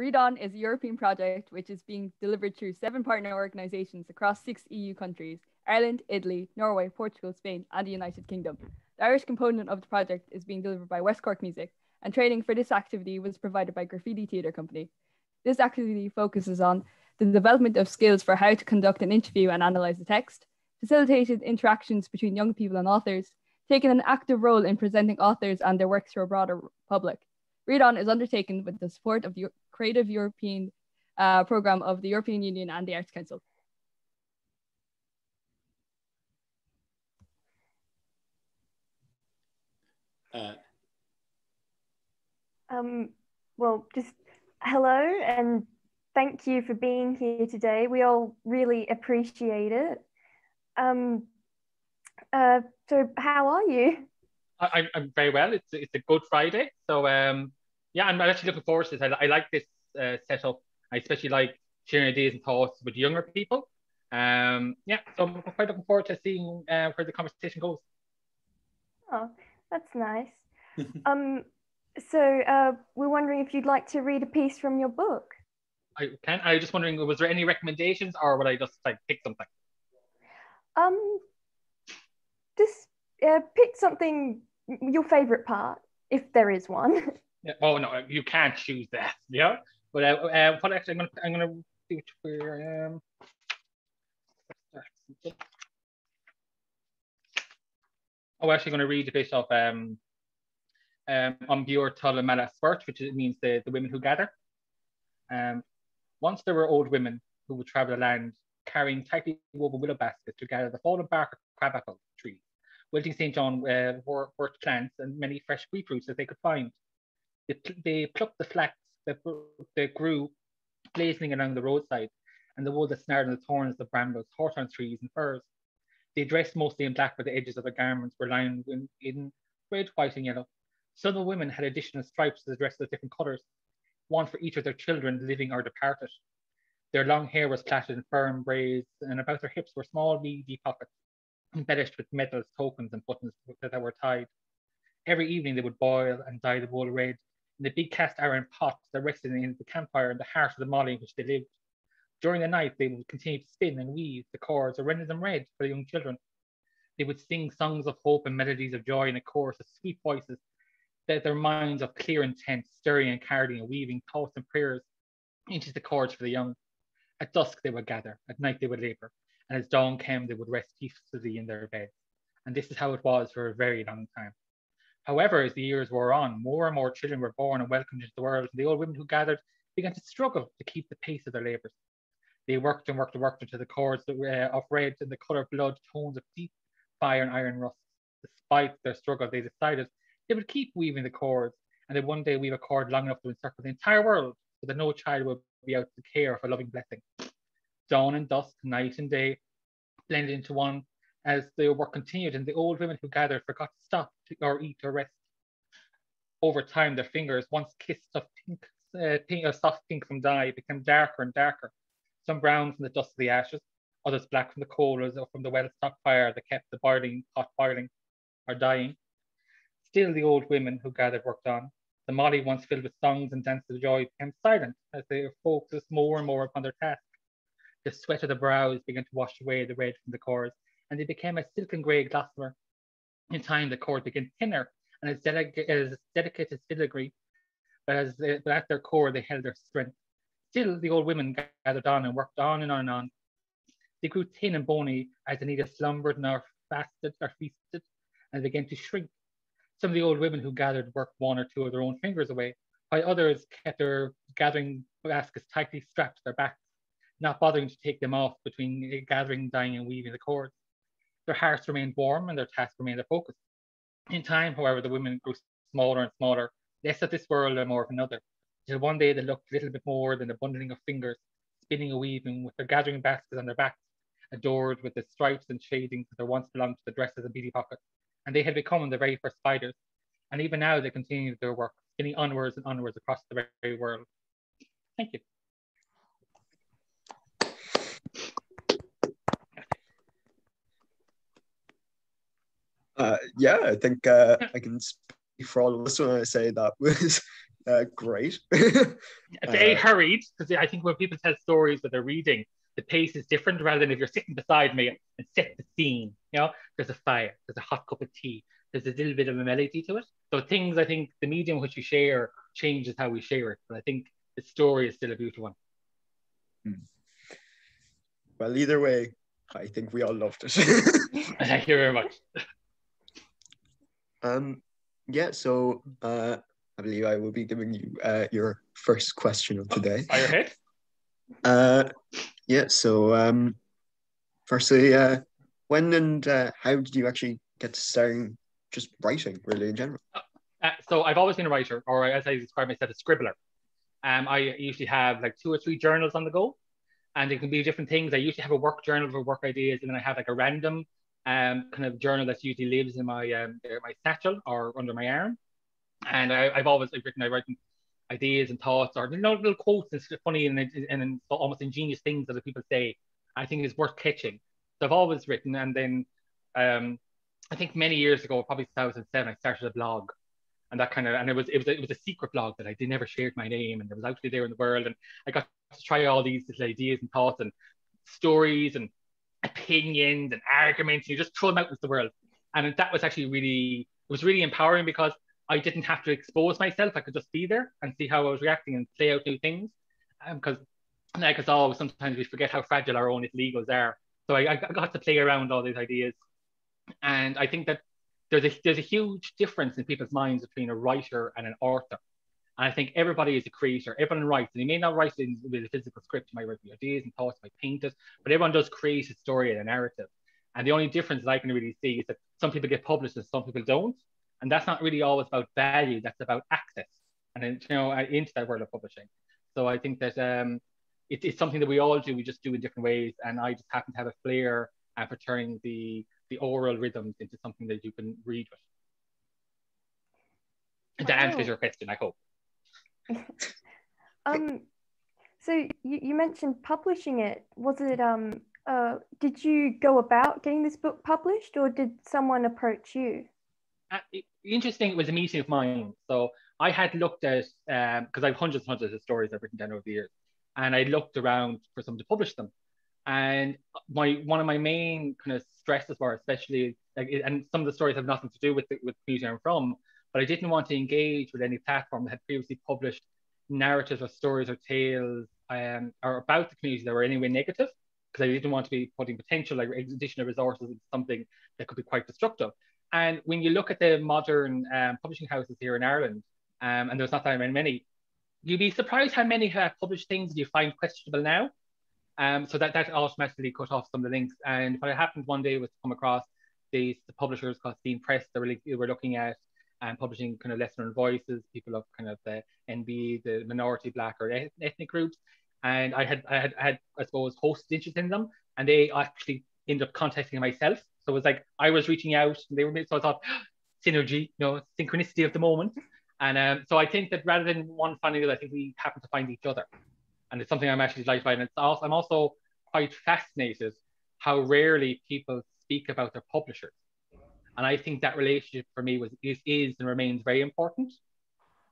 Read On is a European project which is being delivered through seven partner organisations across six EU countries Ireland, Italy, Norway, Portugal, Spain, and the United Kingdom. The Irish component of the project is being delivered by West Cork Music, and training for this activity was provided by Graffiti Theatre Company. This activity focuses on the development of skills for how to conduct an interview and analyse a text, facilitated interactions between young people and authors, taking an active role in presenting authors and their works to a broader public. Read On is undertaken with the support of the Creative European uh, Programme of the European Union and the Arts Council. Uh, um, well, just hello and thank you for being here today. We all really appreciate it. Um, uh, so, how are you? I, am very well. It's it's a good Friday, so um, yeah, I'm actually looking forward to this. I, I like this uh, setup. I especially like sharing ideas and thoughts with younger people. Um, yeah, so I'm quite looking forward to seeing uh, where the conversation goes. Oh, that's nice. um, so uh, we're wondering if you'd like to read a piece from your book. I can. I was just wondering, was there any recommendations, or would I just like pick something? Um, just uh, pick something your favorite part, if there is one. Oh no, you can't choose that. Yeah. But uh, uh, what actually I'm gonna I'm gonna do it for um. Oh, actually, going to read a bit of um, um, on Bjor Tulamala Spurt, which means the, the women who gather. Um, once there were old women who would travel the land carrying tightly woven willow baskets to gather the fallen bark of crabapple trees, wilting St. John uh, plants and many fresh roots that they could find. They, they plucked the flax that, that grew blazing along the roadside and the wood that snared in the thorns of brambles, hawthorn trees, and firs. They dressed mostly in black, but the edges of their garments were lined in, in red, white, and yellow. Some of the women had additional stripes to the dress of different colours, one for each of their children, living or departed. Their long hair was plaited in firm braids, and about their hips were small, beady pockets, embellished with medals, tokens, and buttons that were tied. Every evening they would boil and dye the wool red the big cast iron pot that rested in the campfire in the heart of the molly in which they lived. During the night, they would continue to spin and weave the cords or render them red for the young children. They would sing songs of hope and melodies of joy in a chorus of sweet voices, that their minds of clear intent, stirring and carding and weaving thoughts and prayers into the cords for the young. At dusk they would gather, at night they would labour, and as dawn came they would rest peacefully in their beds. And this is how it was for a very long time. However, as the years wore on, more and more children were born and welcomed into the world, and the old women who gathered began to struggle to keep the pace of their labours. They worked and worked and worked until the cords uh, of red and the colour of blood tones of deep fire and iron rust. Despite their struggle, they decided they would keep weaving the cords, and they one day weave a cord long enough to encircle the entire world so that no child would be out to care of a loving blessing. Dawn and dusk, night and day blended into one as the work continued, and the old women who gathered forgot to stop to, or eat or rest. Over time, their fingers, once kissed of pink, uh, pink, uh, soft pink from dye, became darker and darker. Some brown from the dust of the ashes, others black from the coals or from the well-stocked fire that kept the boiling pot boiling or dying. Still, the old women who gathered worked on. The molly, once filled with songs and dances of joy, became silent as they focused more and more upon their task. The sweat of the brows began to wash away the red from the cords, and they became a silken grey gossamer. In time, the cord became thinner and as, delicate as delicate as filigree, but, as they, but at their core, they held their strength. Still, the old women gathered on and worked on and on and on. They grew thin and bony as Anita slumbered nor fasted or feasted, and began to shrink. Some of the old women who gathered worked one or two of their own fingers away, while others kept their gathering baskets tightly strapped to their backs, not bothering to take them off between gathering, dyeing, and weaving the cords. Their hearts remained warm and their task remained their focus. In time, however, the women grew smaller and smaller, less of this world and more of another, until one day they looked a little bit more than a bundling of fingers, spinning and weaving with their gathering baskets on their backs, adored with the stripes and shadings that once belonged to the dresses and beady pockets. And they had become the very first spiders. And even now they continue their work, spinning onwards and onwards across the very world. Thank you. Uh, yeah, I think uh, I can speak for all of us when I say that was uh, great. They uh, hurried because I think when people tell stories that they're reading, the pace is different rather than if you're sitting beside me and set the scene. You know, there's a fire, there's a hot cup of tea, there's a little bit of a melody to it. So things I think the medium which we share changes how we share it. But I think the story is still a beautiful one. Hmm. Well, either way, I think we all loved it. Thank you very much. Um, yeah, so uh, I believe I will be giving you uh, your first question of today. Fire ahead. Uh, yeah, so um, firstly, uh, when and uh, how did you actually get to starting just writing, really, in general? Uh, so I've always been a writer, or as I describe myself, a scribbler. Um, I usually have like two or three journals on the go, and it can be different things. I usually have a work journal for work ideas, and then I have like a random um, kind of journal that usually lives in my um, my satchel or under my arm. And I, have always I've written I write ideas and thoughts or you know little quotes and funny and, and, and almost ingenious things that people say. I think is worth catching. So I've always written, and then um, I think many years ago, probably 2007, I started a blog and that kind of and it was it was a, it was a secret blog that I did never shared my name and it was out there in the world and I got to try all these little ideas and thoughts and stories and opinions and arguments and you just throw them out into the world. And that was actually really it was really empowering because I didn't have to expose myself. I could just be there and see how I was reacting and play out new things. Because um, like as always sometimes we forget how fragile our own egos are. So I, I got to play around all these ideas. And I think that there's a, there's a huge difference in people's minds between a writer and an author. And I think everybody is a creator. Everyone writes, and you may not write it with a physical script, you might write ideas and thoughts, might paint it, but everyone does create a story and a narrative. And the only difference that I can really see is that some people get published and some people don't. And that's not really always about value, that's about access and then, you know, into that world of publishing. So I think that um, it, it's something that we all do, we just do in different ways. And I just happen to have a flair uh, for turning the the oral rhythms into something that you can read with. That answers your question, I hope. um, so you, you mentioned publishing it. Was it um uh did you go about getting this book published or did someone approach you? Uh, it, interesting, it was a meeting of mine. So I had looked at um because I've hundreds and hundreds of stories I've written down over the years, and I looked around for someone to publish them. And my one of my main kind of stresses were, especially like, and some of the stories have nothing to do with the, with the community I'm from, but I didn't want to engage with any platform that had previously published narratives or stories or tales um, or about the community that were anyway negative, because I didn't want to be putting potential like additional resources into something that could be quite destructive. And when you look at the modern um, publishing houses here in Ireland, um, and there's not that many, you'd be surprised how many have published things you find questionable now. Um, so that, that automatically cut off some of the links. And what happened one day was to come across these the publishers called Skein Press. They were, they were looking at and publishing kind of lesser known voices, people of kind of the NB, the minority black or ethnic groups. And I had, I had, I had, I suppose, hosts interested in them, and they actually ended up contacting myself. So it was like I was reaching out, and they were. So I thought, synergy, you know, synchronicity of the moment. And um, so I think that rather than one finding it, I think we happen to find each other and it's something I'm actually delighted by. And it's also, I'm also quite fascinated how rarely people speak about their publishers. And I think that relationship for me was is, is and remains very important.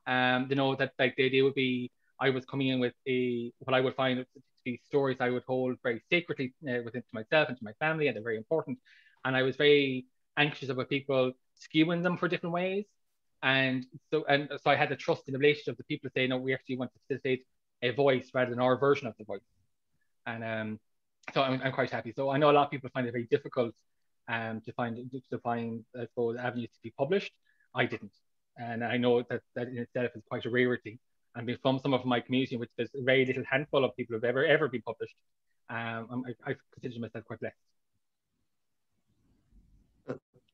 Um, you know that like the idea would be I was coming in with a what I would find to be stories I would hold very sacredly uh, within to myself and to my family, and they're very important. And I was very anxious about people skewing them for different ways. And so and so I had the trust in the relationship of the people saying, no, we actually want to facilitate a voice rather than our version of the voice. And um, so I'm, I'm quite happy. So I know a lot of people find it very difficult um, to find to find I suppose avenues to be published. I didn't, and I know that that in itself is quite a rarity. And from some of my community, which there's a very little handful of people who've ever ever been published, um, I, I consider myself quite blessed.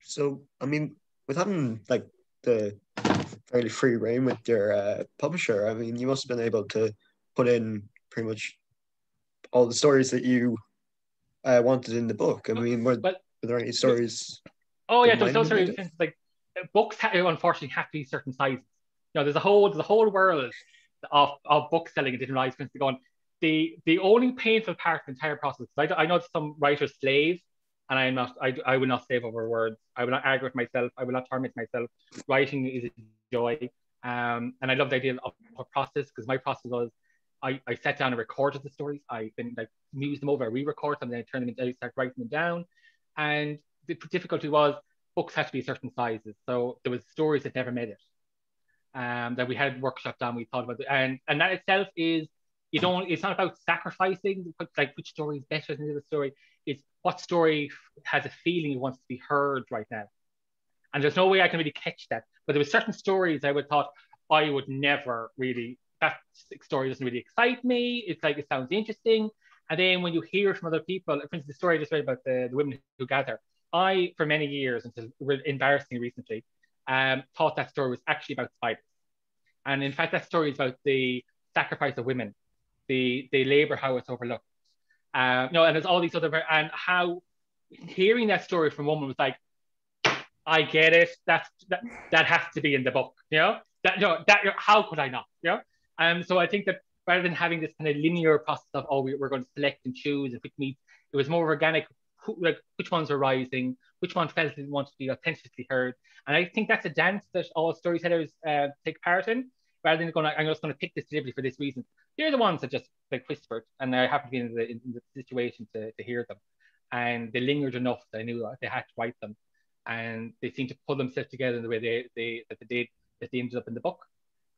So I mean, with having like the fairly free reign with your uh, publisher, I mean, you must have been able to put in pretty much all the stories that you uh, wanted in the book. I mean, were, but, were there any stories? Oh yeah, there's those stories. Like books, unfortunately, have to be certain sizes. You know, there's a whole there's a whole world of, of book selling in different lives. Going, the the only painful part of the entire process. I, I know some writers slave, and I am not. I, I will not slave over words. I will not argue with myself. I will not torment myself. Writing is a joy. Um, and I love the idea of a process because my process was I, I sat down and recorded the stories. I then like mused them over, I re-record them, then I turn them into, I start writing them down. And the difficulty was books had to be certain sizes. So there was stories that never made it. Um, that we had workshopped on, we thought about it. And and that itself is you don't it's not about sacrificing like which story is better than the other story. It's what story has a feeling it wants to be heard right now. And there's no way I can really catch that. But there were certain stories I would thought I would never really that story doesn't really excite me. It's like it sounds interesting. And then when you hear from other people, for instance, the story I just read about the, the women who gather, I, for many years, until embarrassingly recently, um, thought that story was actually about spiders. And in fact, that story is about the sacrifice of women, the, the labor, how it's overlooked. Um, you know, and there's all these other, and how hearing that story from a woman was like, I get it. That's that, that has to be in the book, you know. That you know, that how could I not, you know? Um, so I think that rather than having this kind of linear process of oh we, are going to select and choose and pick meat, it was more organic. Who, like which ones are rising, which one felt it wanted to be authentically heard, and I think that's a dance that all storytellers uh, take part in. Rather than going, I'm just going to pick this deliberately for this reason. They're the ones that just like whispered, and I happened to be in the, in the situation to, to hear them, and they lingered enough that I knew they had to write them, and they seemed to pull themselves together in the way they, they that they did that they ended up in the book.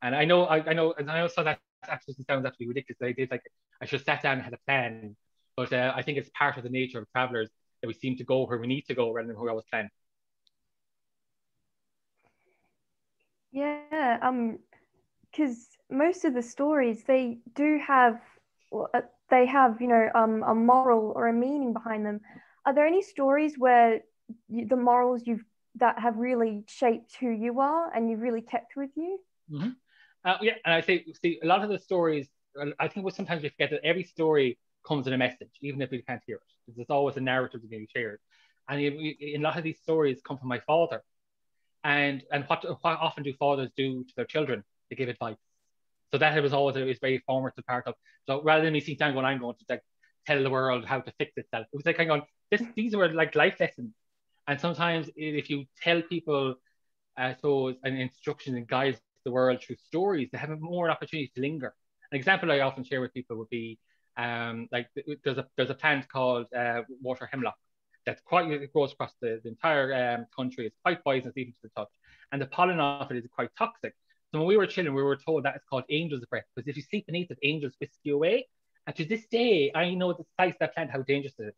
And I know, I, I know, and I also that actually sounds absolutely ridiculous. I did like I should have sat down and had a plan, but uh, I think it's part of the nature of travelers that we seem to go where we need to go rather than where we always plan. Yeah, um, because most of the stories they do have, uh, they have you know um a moral or a meaning behind them. Are there any stories where the morals you've that have really shaped who you are and you've really kept with you? Mm-hmm. Uh, yeah, and I say, see, a lot of the stories, I think we sometimes we forget that every story comes in a message, even if we can't hear it. There's always a narrative to be shared. And in a lot of these stories come from my father. And and what, what often do fathers do to their children? They give advice. So that was always a very formative part of. So rather than me sitting down going, I'm going to like, tell the world how to fix itself, it was like, hang on, this, these were like life lessons. And sometimes if you tell people, I suppose, an instruction and guides the world through stories, they have more opportunity to linger. An example I often share with people would be um, like there's a there's a plant called uh, water hemlock that's quite it grows across the, the entire um, country. It's quite poisonous even to the touch, and the pollen of it is quite toxic. So when we were children, we were told that it's called angel's breath because if you sleep beneath it, angels whisk you away. And to this day, I know the size of that plant, how dangerous it is.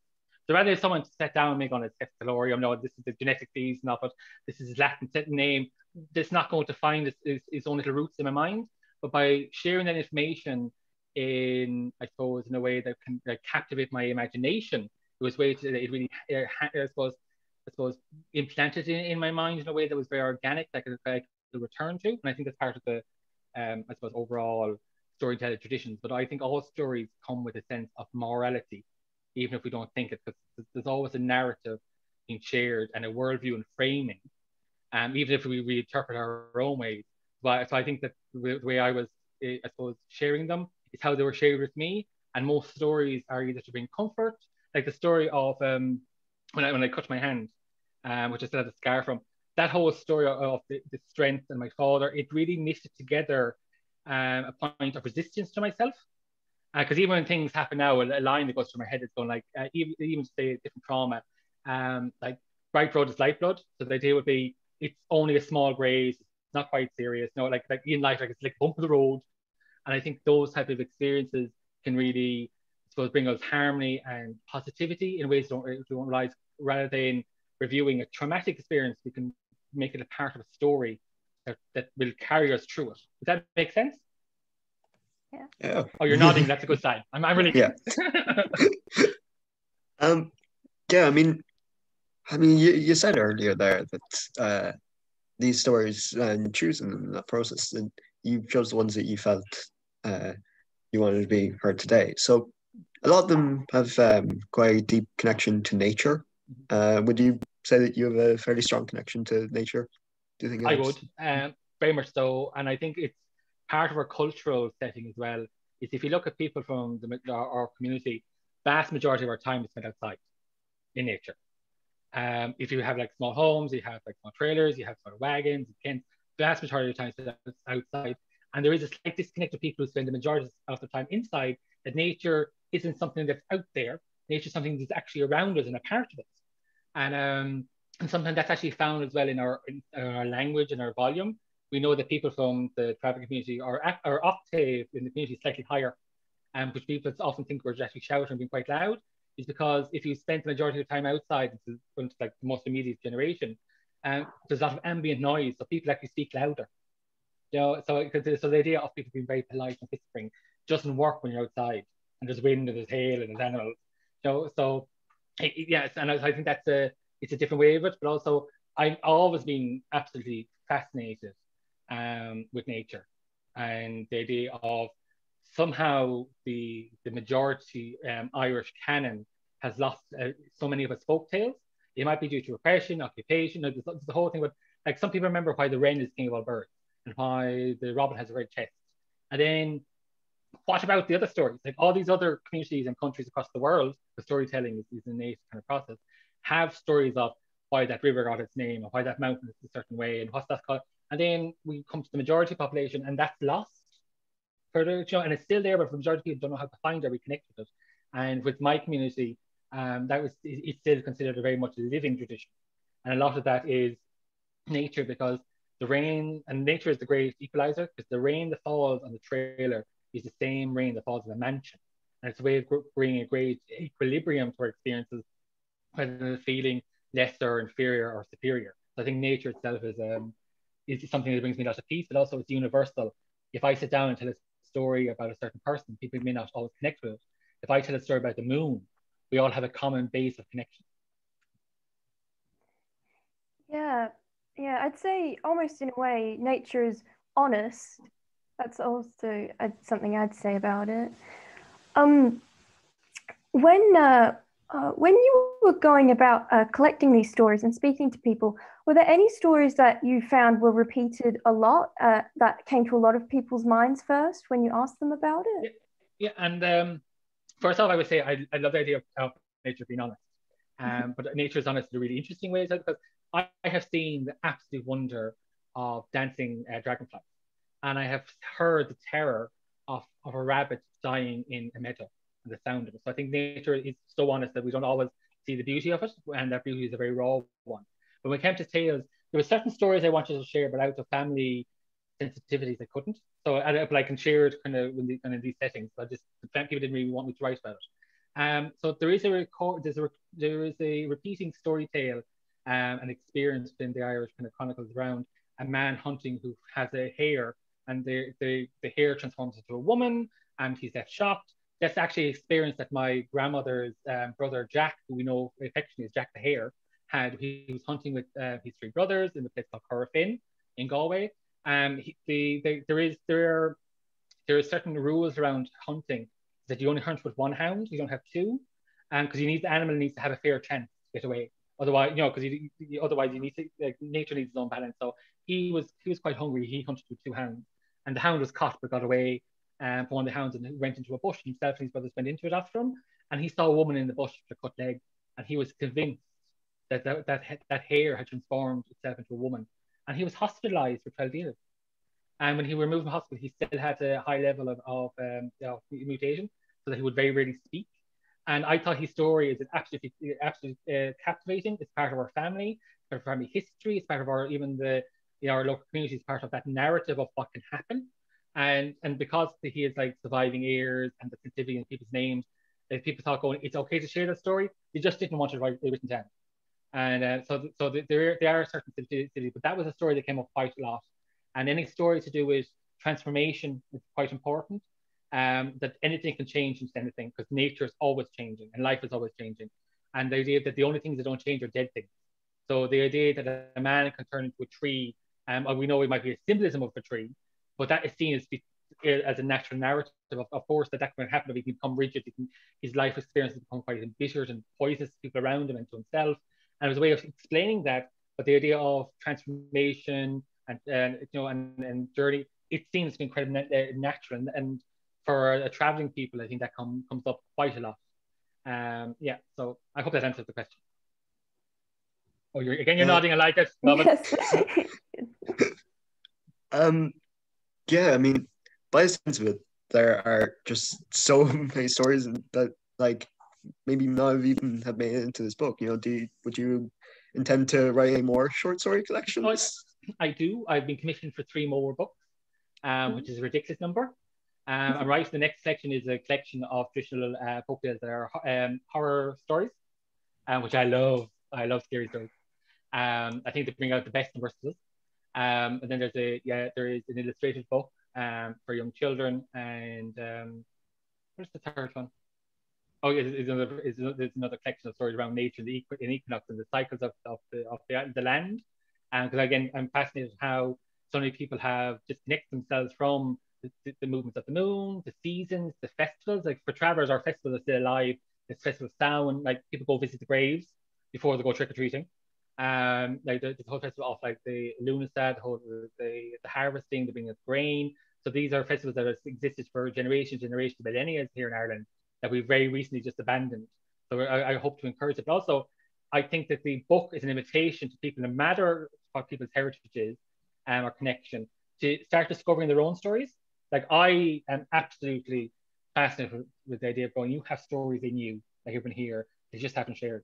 So rather than someone sat down and make on a Testalorium, no, this is the genetic season of it, this is his Latin name, that's not going to find its, its, its own little roots in my mind. But by sharing that information in, I suppose, in a way that can captivate my imagination, it was way to, it really, uh, I suppose, I suppose, implanted in, in my mind in a way that was very organic that I could, I could return to. And I think that's part of the, um, I suppose, overall storytelling traditions. But I think all stories come with a sense of morality even if we don't think it, because there's always a narrative being shared and a worldview and framing, um, even if we reinterpret our own ways. But so I think that the way I was, eh, I suppose, sharing them is how they were shared with me. And most stories are either to bring comfort, like the story of um, when I when I cut my hand, um, which I still have a scar from. That whole story of the, the strength and my father, it really knitted together um, a point of resistance to myself because uh, even when things happen now, a, line that goes through my head is going like, uh, even even say different trauma, um, like bright blood is light blood. So the idea would be it's only a small graze, it's not quite serious. No, like like in life, like it's like bump of the road. And I think those type of experiences can really, I suppose, bring us harmony and positivity in ways don't don't realize. Rather than reviewing a traumatic experience, we can make it a part of a story that, that will carry us through it. Does that make sense? Yeah. yeah. Oh, you're nodding. That's a good sign. I'm, I'm really. Yeah. um. Yeah. I mean, I mean, you, you said earlier there that uh, these stories and choosing that process, and you chose the ones that you felt uh, you wanted to be heard today. So a lot of them have um, quite a deep connection to nature. Uh, would you say that you have a fairly strong connection to nature? Do you think? I would, um, very much so, and I think it's part of our cultural setting as well is if you look at people from the, our, our community, vast majority of our time is spent outside in nature. Um, if you have like small homes, you have like small trailers, you have small wagons, can, vast majority of the time spent outside. And there is a slight disconnect of people who spend the majority of the time inside, that nature isn't something that's out there. Nature is something that's actually around us and a part of us. And, um, and sometimes that's actually found as well in our, in our language and our volume. We know that people from the traffic community are, are octave in the community slightly higher, um, which people often think we're actually shouting and being quite loud, is because if you spend the majority of your time outside, it's like the most immediate generation, um, there's a lot of ambient noise, so people actually speak louder. You know, so, so the idea of people being very polite and whispering doesn't work when you're outside and there's wind and there's hail and there's animals. You know, so yes, and I, I think that's a it's a different way of it, but also I've always been absolutely fascinated um, with nature and the idea of somehow the the majority um, Irish canon has lost uh, so many of its folk tales it might be due to repression, occupation, there's, the whole thing. But like some people remember why the wren is king of all birds and why the robin has a red chest. And then what about the other stories? Like all these other communities and countries across the world, the storytelling is, is an innate kind of process, have stories of why that river got its name or why that mountain is a certain way and what's that called. And then we come to the majority population and that's lost. For the, you know, and it's still there, but the majority of people don't know how to find or reconnect with it. And with my community, um, that was it's still considered a very much living tradition. And a lot of that is nature because the rain and nature is the great equalizer because the rain that falls on the trailer is the same rain that falls on the mansion. And it's a way of bringing a great equilibrium to our experiences rather than feeling lesser, inferior, or superior. So I think nature itself is um, is something that brings me a lot of peace, but also it's universal. If I sit down and tell a story about a certain person, people may not always connect with it. If I tell a story about the moon, we all have a common base of connection. Yeah, yeah, I'd say almost in a way, nature is honest. That's also something I'd say about it. Um, when uh, uh, when you were going about uh, collecting these stories and speaking to people, were there any stories that you found were repeated a lot uh, that came to a lot of people's minds first when you asked them about it? Yeah, yeah and um, first off, I would say I, I love the idea of, of nature being honest. Mm-hmm. Um, but nature is honest in a really interesting way because I, I have seen the absolute wonder of dancing uh, dragonflies. And I have heard the terror of, of a rabbit dying in a meadow and the sound of it. So I think nature is so honest that we don't always see the beauty of it, and that beauty is a very raw one. But when it came to tales, there were certain stories I wanted to share, but out of family sensitivities, I couldn't. So I, but I can share it kind of in, the, kind of these settings. But just people didn't really want me to write about it. Um, so there is a record, there's a there is a repeating story tale, um, experience in the Irish kind of chronicles around a man hunting who has a hare, and the the the hare transforms into a woman, and he's left shocked. That's actually an experience that my grandmother's um, brother Jack, who we know affectionately as Jack the Hare, had. He, was hunting with uh, his three brothers in the place called Corofin in Galway, um, he, the, the, there is there are there are certain rules around hunting that you only hunt with one hound, you don't have two, and um, because you need the animal needs to have a fair chance to get away. Otherwise, you know, because you, you, otherwise you need to like, nature needs its own balance. So he was he was quite hungry. He hunted with two hounds, and the hound was caught but got away um, from one of the hounds and went into a bush. Himself and his brothers went into it after him, and he saw a woman in the bush with a cut leg, and he was convinced that that that, that hare had transformed itself into a woman and he was hospitalized for 12 years. And when he was removed from hospital, he still had a high level of, of um, know, mutation, so that he would very rarely speak. And I thought his story is absolutely, absolutely uh, captivating. It's part of our family, part of our family history. It's part of our even the you know, our local community is part of that narrative of what can happen. And and because he is like surviving heirs and the sensitivity in people's names, if people thought going, it's okay to share that story, they just didn't want to write it written down. And uh, so, so there, there are certain cities, but that was a story that came up quite a lot. And any story to do with transformation is quite important. Um, that anything can change into anything because nature is always changing and life is always changing. And the idea that the only things that don't change are dead things. So the idea that a man can turn into a tree, um, we know it might be a symbolism of a tree, but that is seen as, as a natural narrative. Of, of course, that that can happen if he can become rigid. Can, his life experiences become quite embittered and poisons people around him and to himself. And it was a way of explaining that, but the idea of transformation and, and you know and, and journey, it seems to be incredibly uh, natural. And, and for a traveling people, I think that come, comes up quite a lot. Um, yeah, so I hope that answers the question. Oh, you're again, you're nodding. I like it. Love yes. it. Um, yeah, I mean, by the sense of it, there are just so many stories that like maybe not have even have made it into this book. You know, do you, would you intend to write any more short story collections? I do. I've been commissioned for three more books, um, mm-hmm. which is a ridiculous number. Um, I'm right. The next section is a collection of traditional uh, folk tales that are um, horror stories, um, which I love. I love scary stories. Um, I think they bring out the best in verses. Um, and then there's a yeah, there is an illustrated book um, for young children, and um, where's the third one? Oh, yeah, there's another, there's another collection of stories around nature, the equi- equinox, and the cycles of, of the of the, the land. And because again, I'm fascinated how so many people have disconnected themselves from the, the, movements of the moon, the seasons, the festivals. Like for travelers, our festival is still alive. This festival sound like people go visit the graves before they go trick or treating. Um, like the, the, whole festival of like the Lunasa, the whole the, the, the harvesting, the bringing of grain. So these are festivals that have existed for generations, generations, millennia here in Ireland that we very recently just abandoned. So I, I, hope to encourage it. But also, I think that the book is an invitation to people, no matter what people's heritage is um, or connection, to start discovering their own stories. Like I am absolutely fascinated with, with the idea of going, you have stories in you that you've been here, they just haven't shared.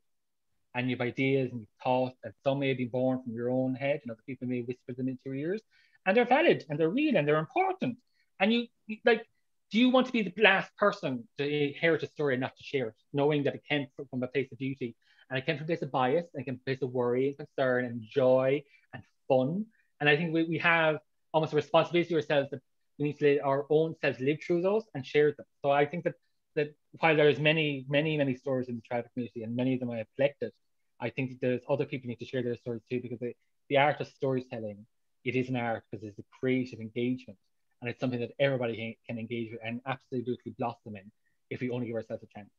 And you have ideas and you've thoughts that some may be born from your own head and other people may whisper them into your ears. And they're valid and they're real and they're important. And you like do you want to be the last person to inherit a story and not to share it, knowing that it came from a place of beauty and it came from a place of bias and it came from a place of worry and concern and joy and fun? And I think we, we have almost a responsibility to ourselves that we need to let our own selves live through those and share them. So I think that that while there's many, many, many stories in the tribal community and many of them I have collected, I think there's other people need to share their stories too because the, the art of storytelling, it is an art because it's a creative engagement and it's something that everybody can engage with and absolutely blossom in if we only give ourselves a chance.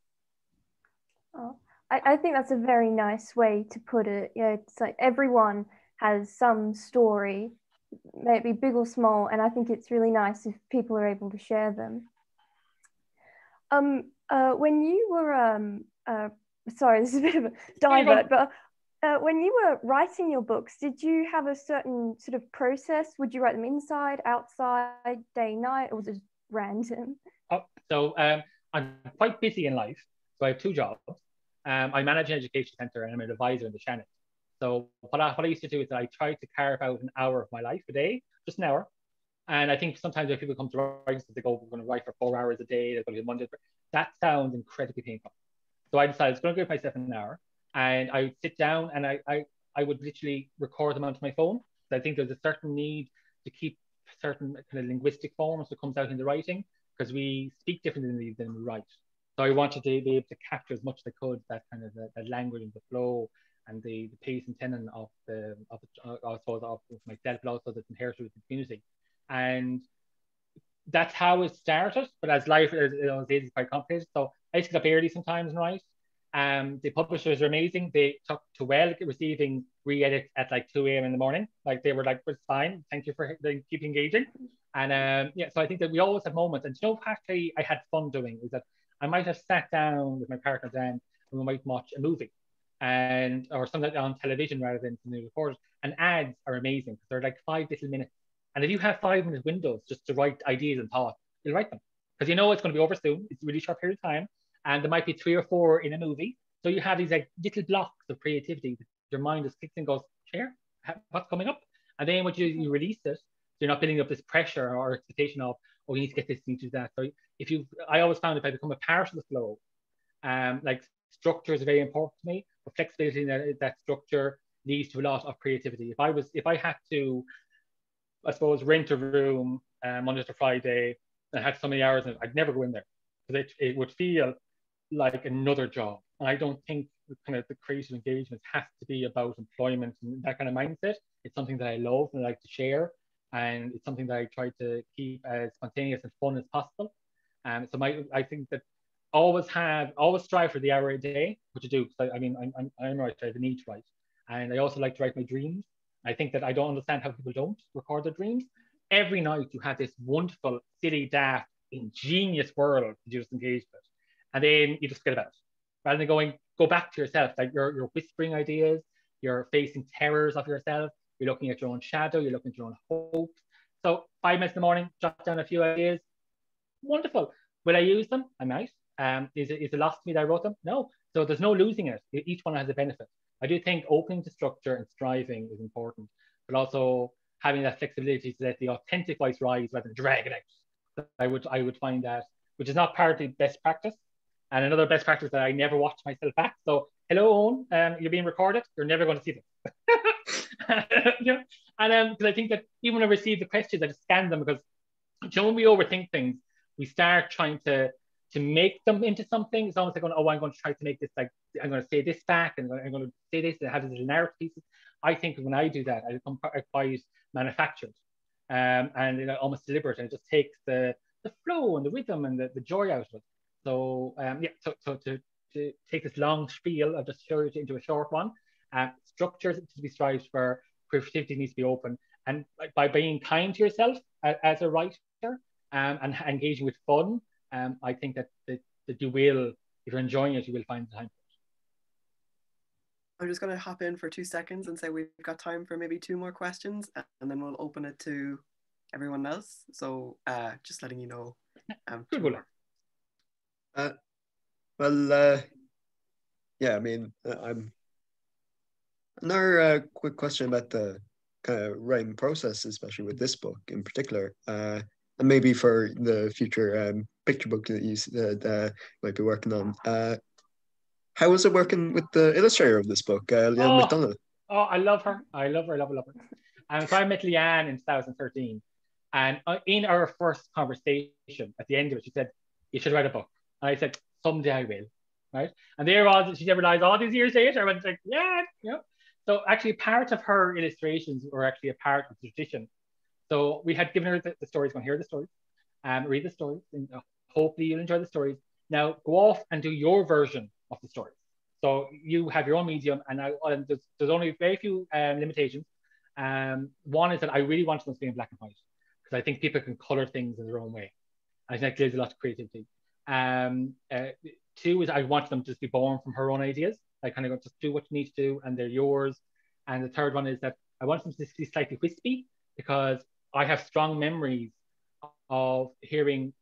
Oh, I, I think that's a very nice way to put it. Yeah, it's like everyone has some story, maybe big or small, and I think it's really nice if people are able to share them. Um, uh, when you were um, uh, sorry, this is a bit of a divert, but uh, when you were writing your books, did you have a certain sort of process? Would you write them inside, outside, day, night, or was it random? Oh, so um, I'm quite busy in life. So I have two jobs. Um, I manage an education centre and I'm an advisor in the Seanad. So what I, what I used to do is I try to carve out an hour of my life a day, just an hour. And I think sometimes when people come to write, they go, we're going to write for four hours a day, they're going to do Monday. That sounds incredibly painful. So I decided I was going to give myself an hour and I would sit down and I, I, I would literally record them onto my phone. So I think there's a certain need to keep certain kind of linguistic forms that comes out in the writing because we speak differently than we write. So I wanted to be able to capture as much as I could that kind of the, the language and the flow and the, the pace and tenon of the of the, suppose of myself, but also that's inherited with the community. And that's how it started. But as life is, is quite complicated, so I used get up early sometimes and write. Um, the publishers are amazing. They took to well receiving re-edits at like 2 a.m. in the morning. Like they were like, it's fine. Thank you for keep engaging. And um, yeah, so I think that we always have moments. And you know, actually, I had fun doing is that I might have sat down with my partner then and we might watch a movie and or something on television rather than the record. And ads are amazing because they're like five little minutes. And if you have five minute windows just to write ideas and thoughts, you'll write them because you know it's going to be over soon. It's a really short period of time and there might be three or four in a movie. So you have these like little blocks of creativity. That your mind just kicks and goes, "Share, what's coming up?" And then when you, you release it, you're not building up this pressure or expectation of, "Oh, you need to get this, you need to do that." So if you, I always found if I become a part of the flow, um, like structure is very important to me, but flexibility in that, that structure leads to a lot of creativity. If I was, if I had to, I suppose, rent a room um, Monday to Friday and had so many hours, I'd never go in there because it, it would feel like another job. And I don't think kind of the creative engagement has to be about employment and that kind of mindset. It's something that I love and I like to share. And it's something that I try to keep as spontaneous and fun as possible. Um, so my, I think that always have, always strive for the hour a day, which I do. Because I, I, mean, I'm, I'm, I'm right, I have a need to write. And I also like to write my dreams. I think that I don't understand how people don't record their dreams. Every night you have this wonderful, silly, daft, ingenious world to just engage with and then you just get about it rather than going go back to yourself like you're, you're whispering ideas you're facing terrors of yourself you're looking at your own shadow you're looking at your own hopes So five minutes in the morning, jot down a few ideas. Wonderful. Will I use them? I might. Um, is it is it lost to me that I wrote them? No. So there's no losing it. Each one has a benefit. I do think opening to structure and striving is important, but also having that flexibility to let the authentic voice rise rather than drag it out. I would I would find that, which is not part of best practice. And another best practice that I never watch myself back. So hello, Oein, um, you're being recorded. You're never going to see this. yeah. And um, because I think that even when I receive the questions, I just scan them because you know, when we overthink things, we start trying to to make them into something. It's almost like going, oh, I'm going to try to make this like I'm going to say this back and I'm going to say this and have these little narrative pieces. I think when I do that, I become quite manufactured um, and you know, almost deliberate, and it just takes the the flow and the rhythm and the, the joy out of it. So um, yeah, so, so to, to take this long spiel, I'll just show it into a short one. Uh, structures to be strived for, creativity needs to be open, and by being kind to yourself as, as a writer um, and engaging with fun, um, I think that, that that you will, if you're enjoying it, you will find the time. I'm just going to hop in for two seconds and say we've got time for maybe two more questions and then we'll open it to everyone else. So uh, just letting you know. Um, Good uh, well, uh, yeah, I mean, uh, I'm another uh, quick question about the kind of writing process, especially with this book in particular, uh, and maybe for the future um, picture book that you that might be working on. Uh, how was it working with the illustrator of this book, uh, Leanne oh, McDonagh? Oh, I love her. I love her. I love her. Love her. And so I met Leanne in 2013, and in our first conversation, at the end of it, she said, "You should write a book." And I said, "Someday I will." Right? And there was. She never realized all these years later. I went like, "Yeah, yeah." So actually, part of her illustrations were actually a part of the tradition. So we had given her the, the stories. Go hear the stories, and um, read the stories, and uh, hopefully you'll enjoy the stories. Now go off and do your version of the stories. So you have your own medium, and, I, there's, there's, only very few um, limitations. Um, one is that I really want them to be in black and white because I think people can color things in their own way. I think that gives a lot of creativity. Um, uh, two is I want them to just be born from her own ideas. I kind of go, just do what you need to do, and they're yours. And the third one is that I want them to be slightly wispy because I have strong memories of hearing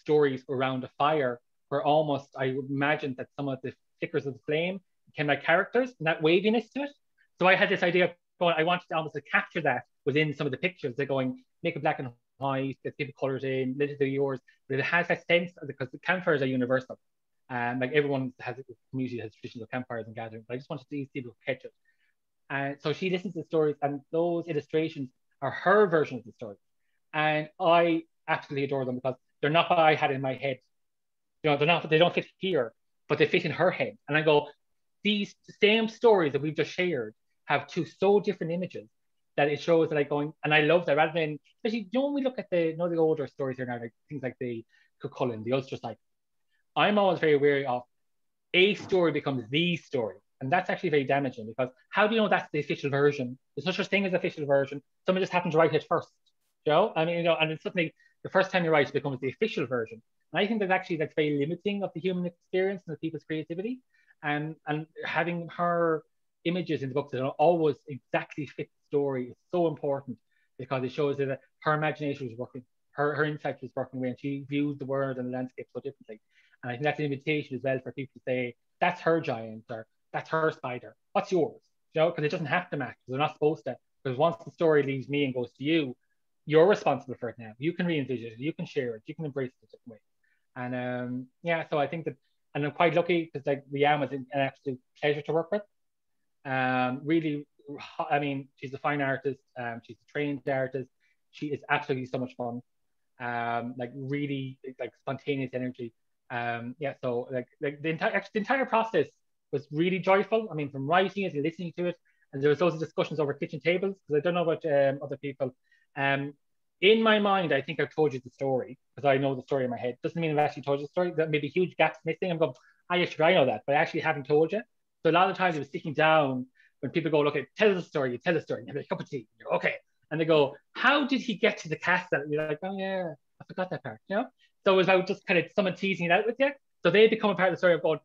stories around a fire where almost I imagine that some of the flickers of the flame became like characters and that waviness to it. So I had this idea of going, I wanted to almost capture that within some of the pictures. They're going, make it black and get people colors in, it do yours. But it has that sense because the campfires are universal. And like everyone has a community has traditions of campfires and gatherings. But I just wanted these people to catch it. And so she listens to the stories, and those illustrations are her version of the story. And I absolutely adore them because they're not what I had in my head you know, they're not, they don't fit here, but they fit in her head. And I go, these same stories that we've just shared have two so different images that it shows that like going, and I love that rather than, especially, you know, when we look at the, you know, the older stories here now, like things like the Cuchulainn, the Ulster like, I'm always very wary of a story becomes the story. And that's actually very damaging because how do you know that's the official version? There's such a thing as official version. Someone just happened to write it first. You know, I mean, you know, and suddenly the first time you write it becomes the official version. And I think that actually that's very limiting of the human experience and the people's creativity. And, and having her images in the book that are always exactly fit story is so important because it shows that her imagination was working, her, her insight was working away, and she views the world and the landscape so differently. And I think that's an invitation as well for people to say, that's her giant or that's her spider. What's yours? You know, because it doesn't have to match. They're not supposed to. Because once the story leaves me and goes to you, you're responsible for it now. You can re-envision it, you can share it, you can embrace it a different way. And um, yeah, so I think that, and I'm quite lucky because like Leanne was an absolute pleasure to work with. Um, really, I mean, she's a fine artist. Um, she's a trained artist. She is absolutely so much fun. Um, like really like spontaneous energy. Um, yeah, so like like the entire the entire process was really joyful. I mean, from writing it and listening to it, and there was those discussions over kitchen tables because I don't know about um, other people. Um, in my mind, I think I've told you the story because I know the story in my head. Doesn't mean I've actually told you the story. That may be huge gaps missing. I'm going, I ah, actually I know that, but I actually haven't told you. So a lot of times it was sitting down when people go, okay, tell the story, you tell the story, you have a cup of tea, you're okay. And they go, how did he get to the castle? And you're like, oh yeah, I forgot that part, you know? So it was about just kind of someone teasing it out with you. So they become a part of the story of going,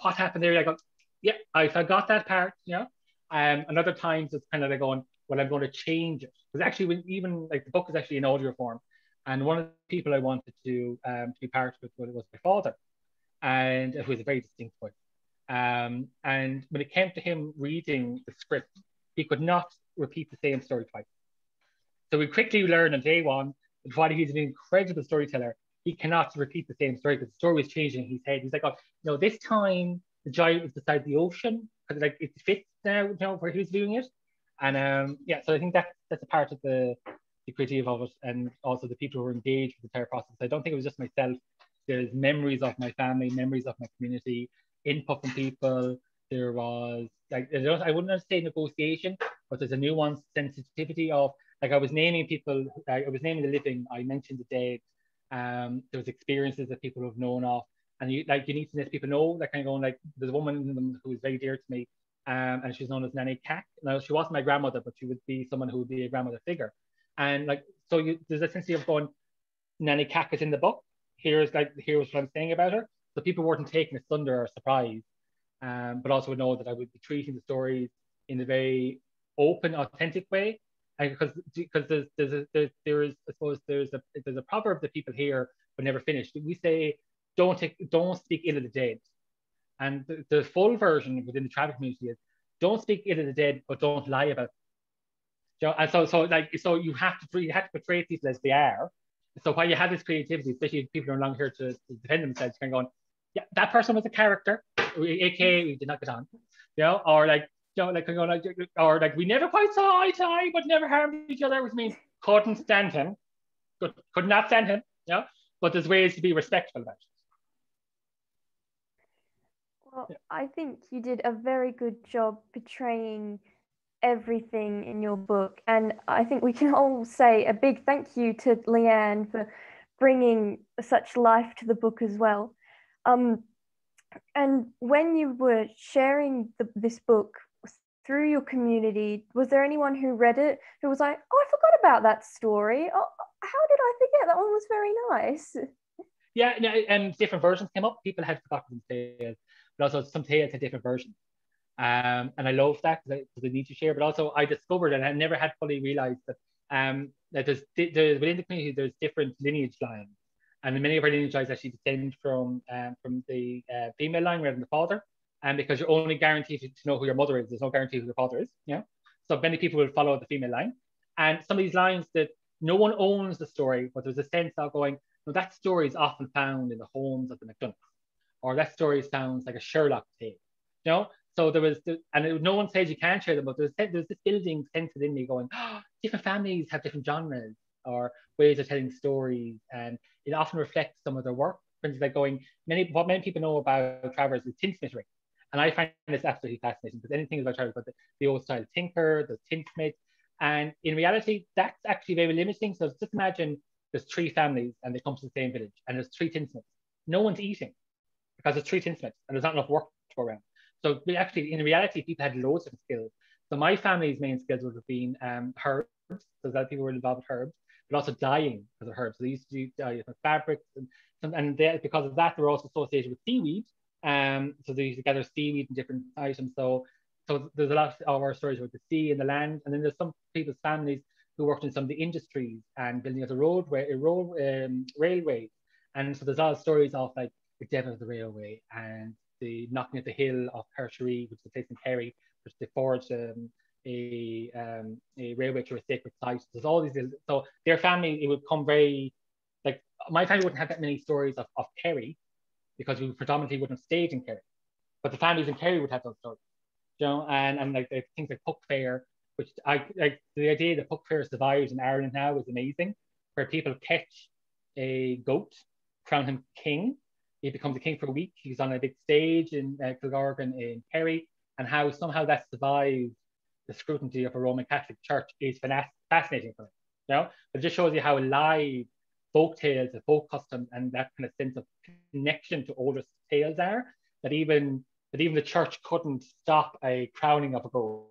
what happened there? Like, yeah, I forgot that part, you know? Um, and other times it's kind of like going, well, I'm going to change it. Because actually, when even like the book is actually in audio form, and one of the people I wanted to um, to be part of was my father, and it was a very distinct voice. Um, and when it came to him reading the script, he could not repeat the same story twice. So we quickly learned on day one that while he's an incredible storyteller, he cannot repeat the same story because the story is changing in his head. He's like, oh, no, this time the giant was beside the ocean because like it fits now, you know, where he was doing it. And um, yeah, so I think that that's a part of the the creative of it, and also the people who were engaged with the entire process. I don't think it was just myself. There's memories of my family, memories of my community, input from people. There was like I wouldn't say negotiation, but there's a nuanced sensitivity of like I was naming people. I was naming the living. I mentioned the dead. Um, there was experiences that people have known of, and you like you need to let people know. Like kind of going like there's a woman who is very dear to me, um, and she's known as Nanny Cack. Now she wasn't my grandmother, but she would be someone who would be a grandmother figure. And like so, you, there's a sense of going, Nanny Cack is in the book. Here's like here's what I'm saying about her. So people weren't taking it under or surprise, um, but also would know that I would be treating the stories in a very open, authentic way. And because because there's there's a, there's there is I suppose there's a there's a proverb that people hear but never finish. We say don't take don't speak ill of the dead, and the, the full version within the traffic community is don't speak ill of the dead, but don't lie about. It. And so so like so you have to you have to portray people as they are. So while you have this creativity, especially people are no longer here to, to defend themselves, kind of going, yeah, that person was a character, aka we did not get on, you know, or like, you know, like, like, or like we never quite saw eye to eye, but never harmed each other, which means couldn't stand him, could, could not stand him, you know, but there's ways to be respectful about it. Well, yeah. I think you did a very good job portraying everything in your book. And I think we can all say a big thank you to Leanne for bringing such life to the book as well. Um, and when you were sharing the, this book through your community, was there anyone who read it who was like, "Oh, I forgot about that story. Oh, how did I forget? That one was very nice." Yeah, and different versions came up. People had forgotten tales, but also some tales had different versions. Um, and I love that because I, I, need to share. But also, I discovered and I never had fully realized that um, that there's, there's within the community there's different lineage lines and many of our lineage lines actually descend from um, from the uh, female line rather than the father. And because you're only guaranteed to, know who your mother is, there's no guarantee who your father is. Yeah. So many people will follow the female line. And some of these lines that no one owns the story, but there's a sense of going, no, that story is often found in the homes of the McDonaghs, or that story sounds like a Sherlock tale. You know? So there was, and it, no one says you can't share them, but there's, there's this building sense within me going, oh, different families have different genres or ways of telling stories, and it often reflects some of their work. For instance, like going, many what many people know about Travellers is tinsmithing, and I find this absolutely fascinating because anything about Travellers, but the, the old style tinker, the tinsmith, and in reality, that's actually very limiting. So just imagine there's three families and they come to the same village, and there's three tinsmiths. No one's eating because there's three tinsmiths and there's not enough work to go around. So actually, in reality, people had loads of skills. So my family's main skills would have been um, herbs. So that people were involved with herbs also dyeing because of herbs. So they used to do dye fabrics, and, and they, because of that, they were also associated with seaweed. Um, so they used to gather seaweed and different items. So, so there's a lot of our stories about the sea and the land, and then there's some people's families who worked in some of the industries and building out a roadway, a road um, railway. And so there's a lot of stories of like the death of the railway and the knocking at the hill of Perchery, which is a place in Kerry, which they forged um, a um, a railway to a sacred site. There's all these, so their family it would come very like my family wouldn't have that many stories of, of Kerry because we predominantly wouldn't have stayed in Kerry, but the families in Kerry would have those stories, you know, and and like things like Puck Fair, which I like the idea that Puck Fair survives in Ireland now is amazing, where people catch a goat, crown him king. He becomes a king for a week. He's on a big stage in uh, Killorglin in Kerry, and how somehow that survives the scrutiny of a Roman Catholic Church is fascinating for me. You know, it just shows you how alive folk tales, the folk custom, and that kind of sense of connection to older tales are. That even that even the church couldn't stop a crowning of a goat.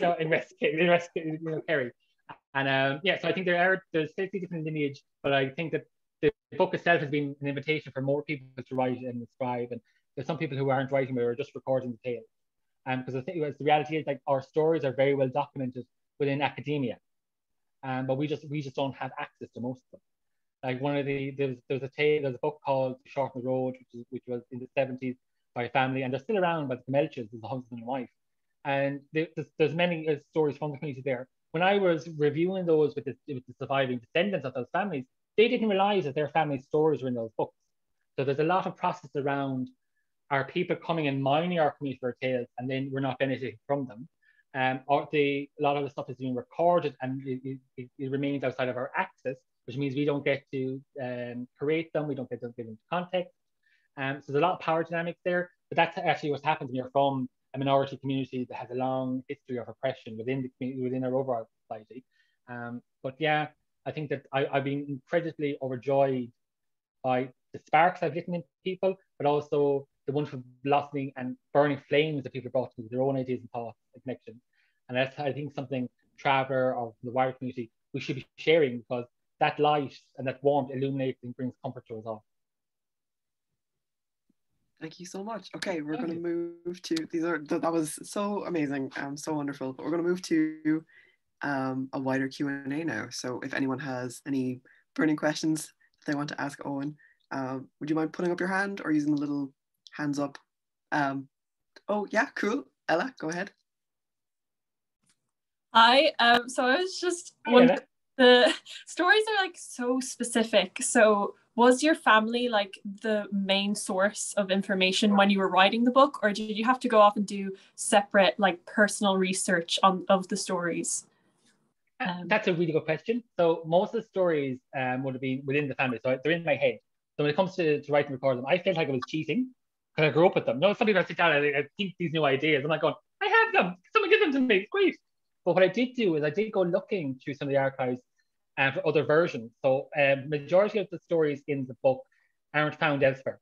know, in West, in West you know, Kerry. And um, yeah, so I think there are there's 50 different lineage, but I think that the book itself has been an invitation for more people to write and describe. And there's some people who aren't writing, but are just recording the tales. Um, because I think the reality is like our stories are very well documented within academia, um, but we just we just don't have access to most of them. Like one of the there was, there was a tale, there's a book called Shorten the Road, which, is, which was in the 70s by a family, and they're still around by the Gmelches, as a husband and wife. And there's, there's many uh, stories from the community there. When I was reviewing those with the, with the surviving descendants of those families, they didn't realize that their family stories were in those books. So there's a lot of process around are people coming and mining our community for tales and then we're not benefiting from them. Um, or the, a lot of the stuff is being recorded and it, it, it, remains outside of our access, which means we don't get to um, create them, we don't get to give them context. Um, so there's a lot of power dynamics there, but that's actually what's happened when you're from a minority community that has a long history of oppression within the community, within our overall society. Um, but yeah, I think that I, I've been incredibly overjoyed by the sparks I've lit in people, but also the ones wonderful blossoming and burning flames that people brought to their own ideas and thoughts and connections. And that's, I think, something Traveller or the wider community we should be sharing because that light and that warmth illuminates and brings comfort to us all. Thank you so much. Okay, we're going to move to these are that was so amazing, um, so wonderful. But we're going to move to um, a wider Q and A now. So if anyone has any burning questions they want to ask Oein, um, would you mind putting up your hand or using the little hands up? Um, oh yeah, cool. Ella, go ahead. Hi. Um, so I was just wondering, the stories are like so specific. So was your family like the main source of information when you were writing the book, or did you have to go off and do separate like personal research on of the stories? Um, That's a really good question. So most of the stories um, would have been within the family, so they're in my head. So when it comes to, to write and record them, I felt like I was cheating because I grew up with them. You know, some people sit down and I, I think these new ideas. I'm like going, I have them. Someone give them to me. It's great. But what I did do is I did go looking through some of the archives uh, for other versions. So um, majority of the stories in the book aren't found elsewhere.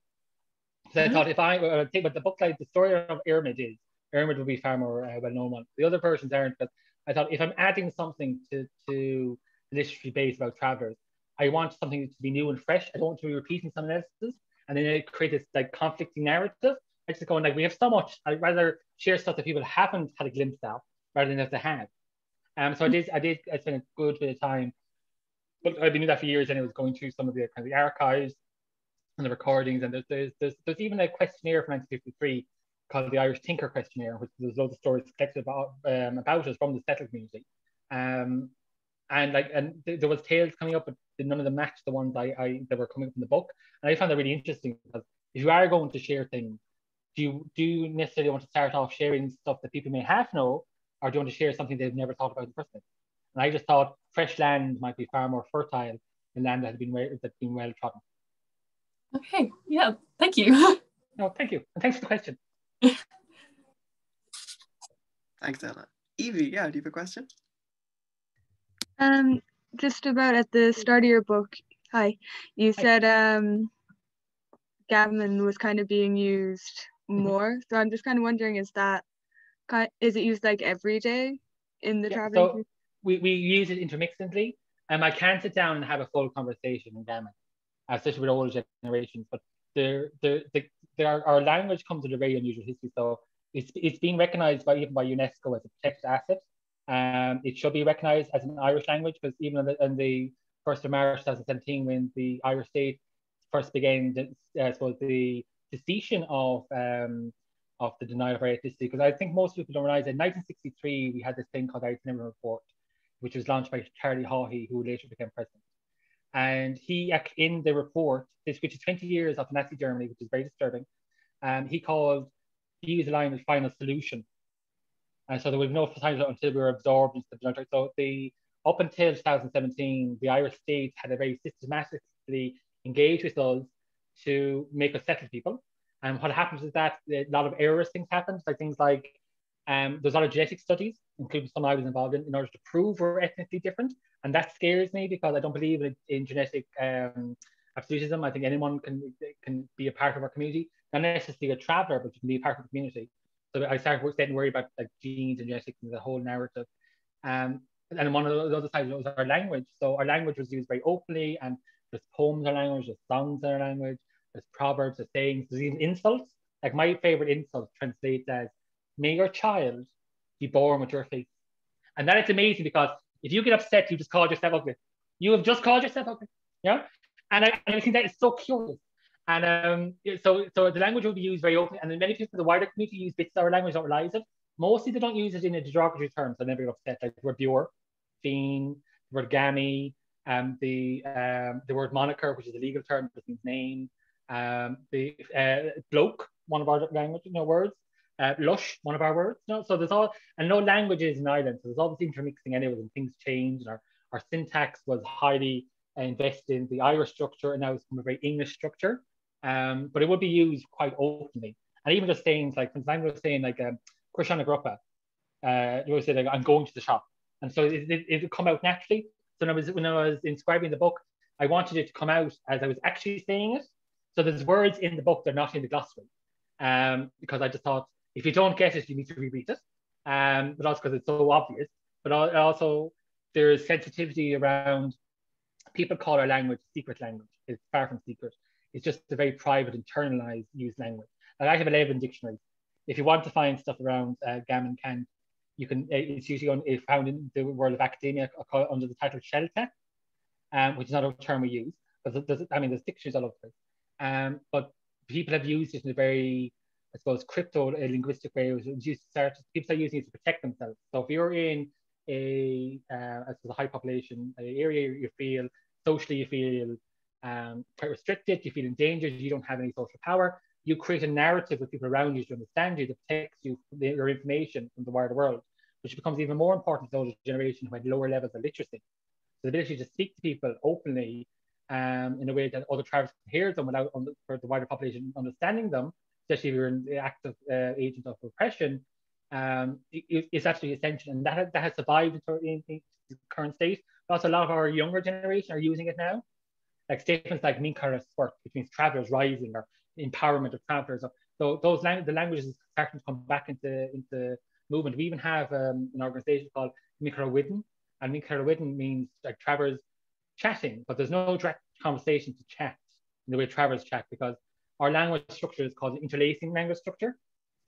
So mm-hmm. I thought if I uh, think about the book like the story of Ermid is, Ermid would be far more uh, well known one. The other versions aren't, but I thought if I'm adding something to, to the literary base about travelers, I want something to be new and fresh. I don't want to be repeating someone else's. And then it creates like conflicting narrative. I just going like we have so much. I'd rather share stuff that people haven't had a glimpse of rather than that they have. Um, so I did I did I spent a good bit of time, but I've been doing that for years and it was going through some of the kind of the archives and the recordings. And there's there's there's, there's even a questionnaire from 1953 called the Irish Tinker Questionnaire, which there's loads of stories collected about um, about us from the settled community. Um, and like and th- there was tales coming up, but none of them matched the ones I, I that were coming from the book. And I found that really interesting because if you are going to share things, do you do you necessarily want to start off sharing stuff that people may half know, or do you want to share something they've never thought about in the first place? And I just thought fresh land might be far more fertile than land that had been that's been well trodden. Okay, yeah, thank you. no, thank you, and thanks for the question. Thanks, Ella. Evie, yeah, do you have a question? Um, just about at the start of your book, hi, you said um, gammon was kind of being used mm-hmm. more. So I'm just kind of wondering, is that is it used like every day in the yeah, traveling? So we, we use it intermittently. Um, I can't sit down and have a full conversation in gammon, especially with older generations. But there, there, the, there, our language comes with a very unusual history. So it's, it's being recognized by even by UNESCO as a protected asset. Um, it should be recognized as an Irish language because even on the, on the 1st of March 2017, when the Irish state first began, uh, suppose the secession of um, of the denial of our ethnicity, because I think most people don't realize that in 1963 we had this thing called the Neighbourhood Report, which was launched by Charlie Haughey, who later became president. And he, in the report, this which is 20 years of Nazi Germany, which is very disturbing, um, he called, he the line of final solution and so there was no time until we were absorbed into the joint. So the up until 2017, the Irish state had a very systematically engaged with us to make us settle people. And what happens is that a lot of errors things happened, like things like um, there's a lot of genetic studies, including some I was involved in, in order to prove we're ethnically different. And that scares me because I don't believe in, in genetic um, absolutism. I think anyone can can be a part of our community, not necessarily a traveler, but you can be a part of the community. So I started getting worried about like genes and genetics and the whole narrative. Um, and one of the other sides was our language. So our language was used very openly, and there's poems in our language, there's songs in our language, there's proverbs, there's sayings, there's even insults. Like my favorite insult translates as may your child be born with your face. And that is amazing because if you get upset, you just call yourself ugly. You have just called yourself ugly. Yeah. And I, and I think that is so curious. And um, so, so the language will be used very openly. And then many people in the wider community use bits of our language, realize it. Mostly they don't use it in a derogatory term, so they never get upset. Like the word bure, fiend, the word gammy, um, the um, the word moniker, which is a legal term, that means name, um, the uh, bloke, one of our language you know, words, uh, lush, one of our words. You know? So there's all, and no languages in Ireland, so there's all this intermixing anyway, and things change. And our, our syntax was highly invested in the Irish structure, and now it's become a very English structure. Um, but it would be used quite openly. And even just saying, like, for example, saying, like, um, Krishna Gruppa, uh, you always say, like, I'm going to the shop. And so it, it, it would come out naturally. So when I was when I was inscribing the book, I wanted it to come out as I was actually saying it. So there's words in the book that are not in the glossary, um, because I just thought if you don't get it, you need to reread it. Um, but also because it's so obvious. But also there's sensitivity around people call our language secret language. It's far from secret. It's just a very private, internalized used language. Like I have 11 dictionaries. If you want to find stuff around uh, Gammon Cant, you can, uh, it's usually on, it's found in the world of academia under the title Shelta, um, which is not a term we use. But there's, I mean, there's dictionaries all over. Um, but people have used it in a very, I suppose, crypto linguistic way. It was used to people are using it to protect themselves. So if you're in a, uh, a high population area, you feel socially, you feel um, quite restricted, you feel endangered, you don't have any social power, you create a narrative with people around you to understand you that protects you the, your information from the wider world, which becomes even more important to those generation who had lower levels of literacy. So the ability to speak to people openly um, in a way that other tribes can hear them without for the wider population understanding them, especially if you're in the active uh, agent of oppression, um, is actually essential. And that, that has survived in, in the current state. But also a lot of our younger generation are using it now. Like statements like Minkara sport, which means travelers rising or empowerment of travelers. So those lang- the languages are starting to come back into, into movement. We even have um, an organization called Mincéirs Whiden, and Mincéirs Whiden means like travelers chatting, but there's no direct conversation to chat in the way travelers chat because our language structure is called interlacing language structure.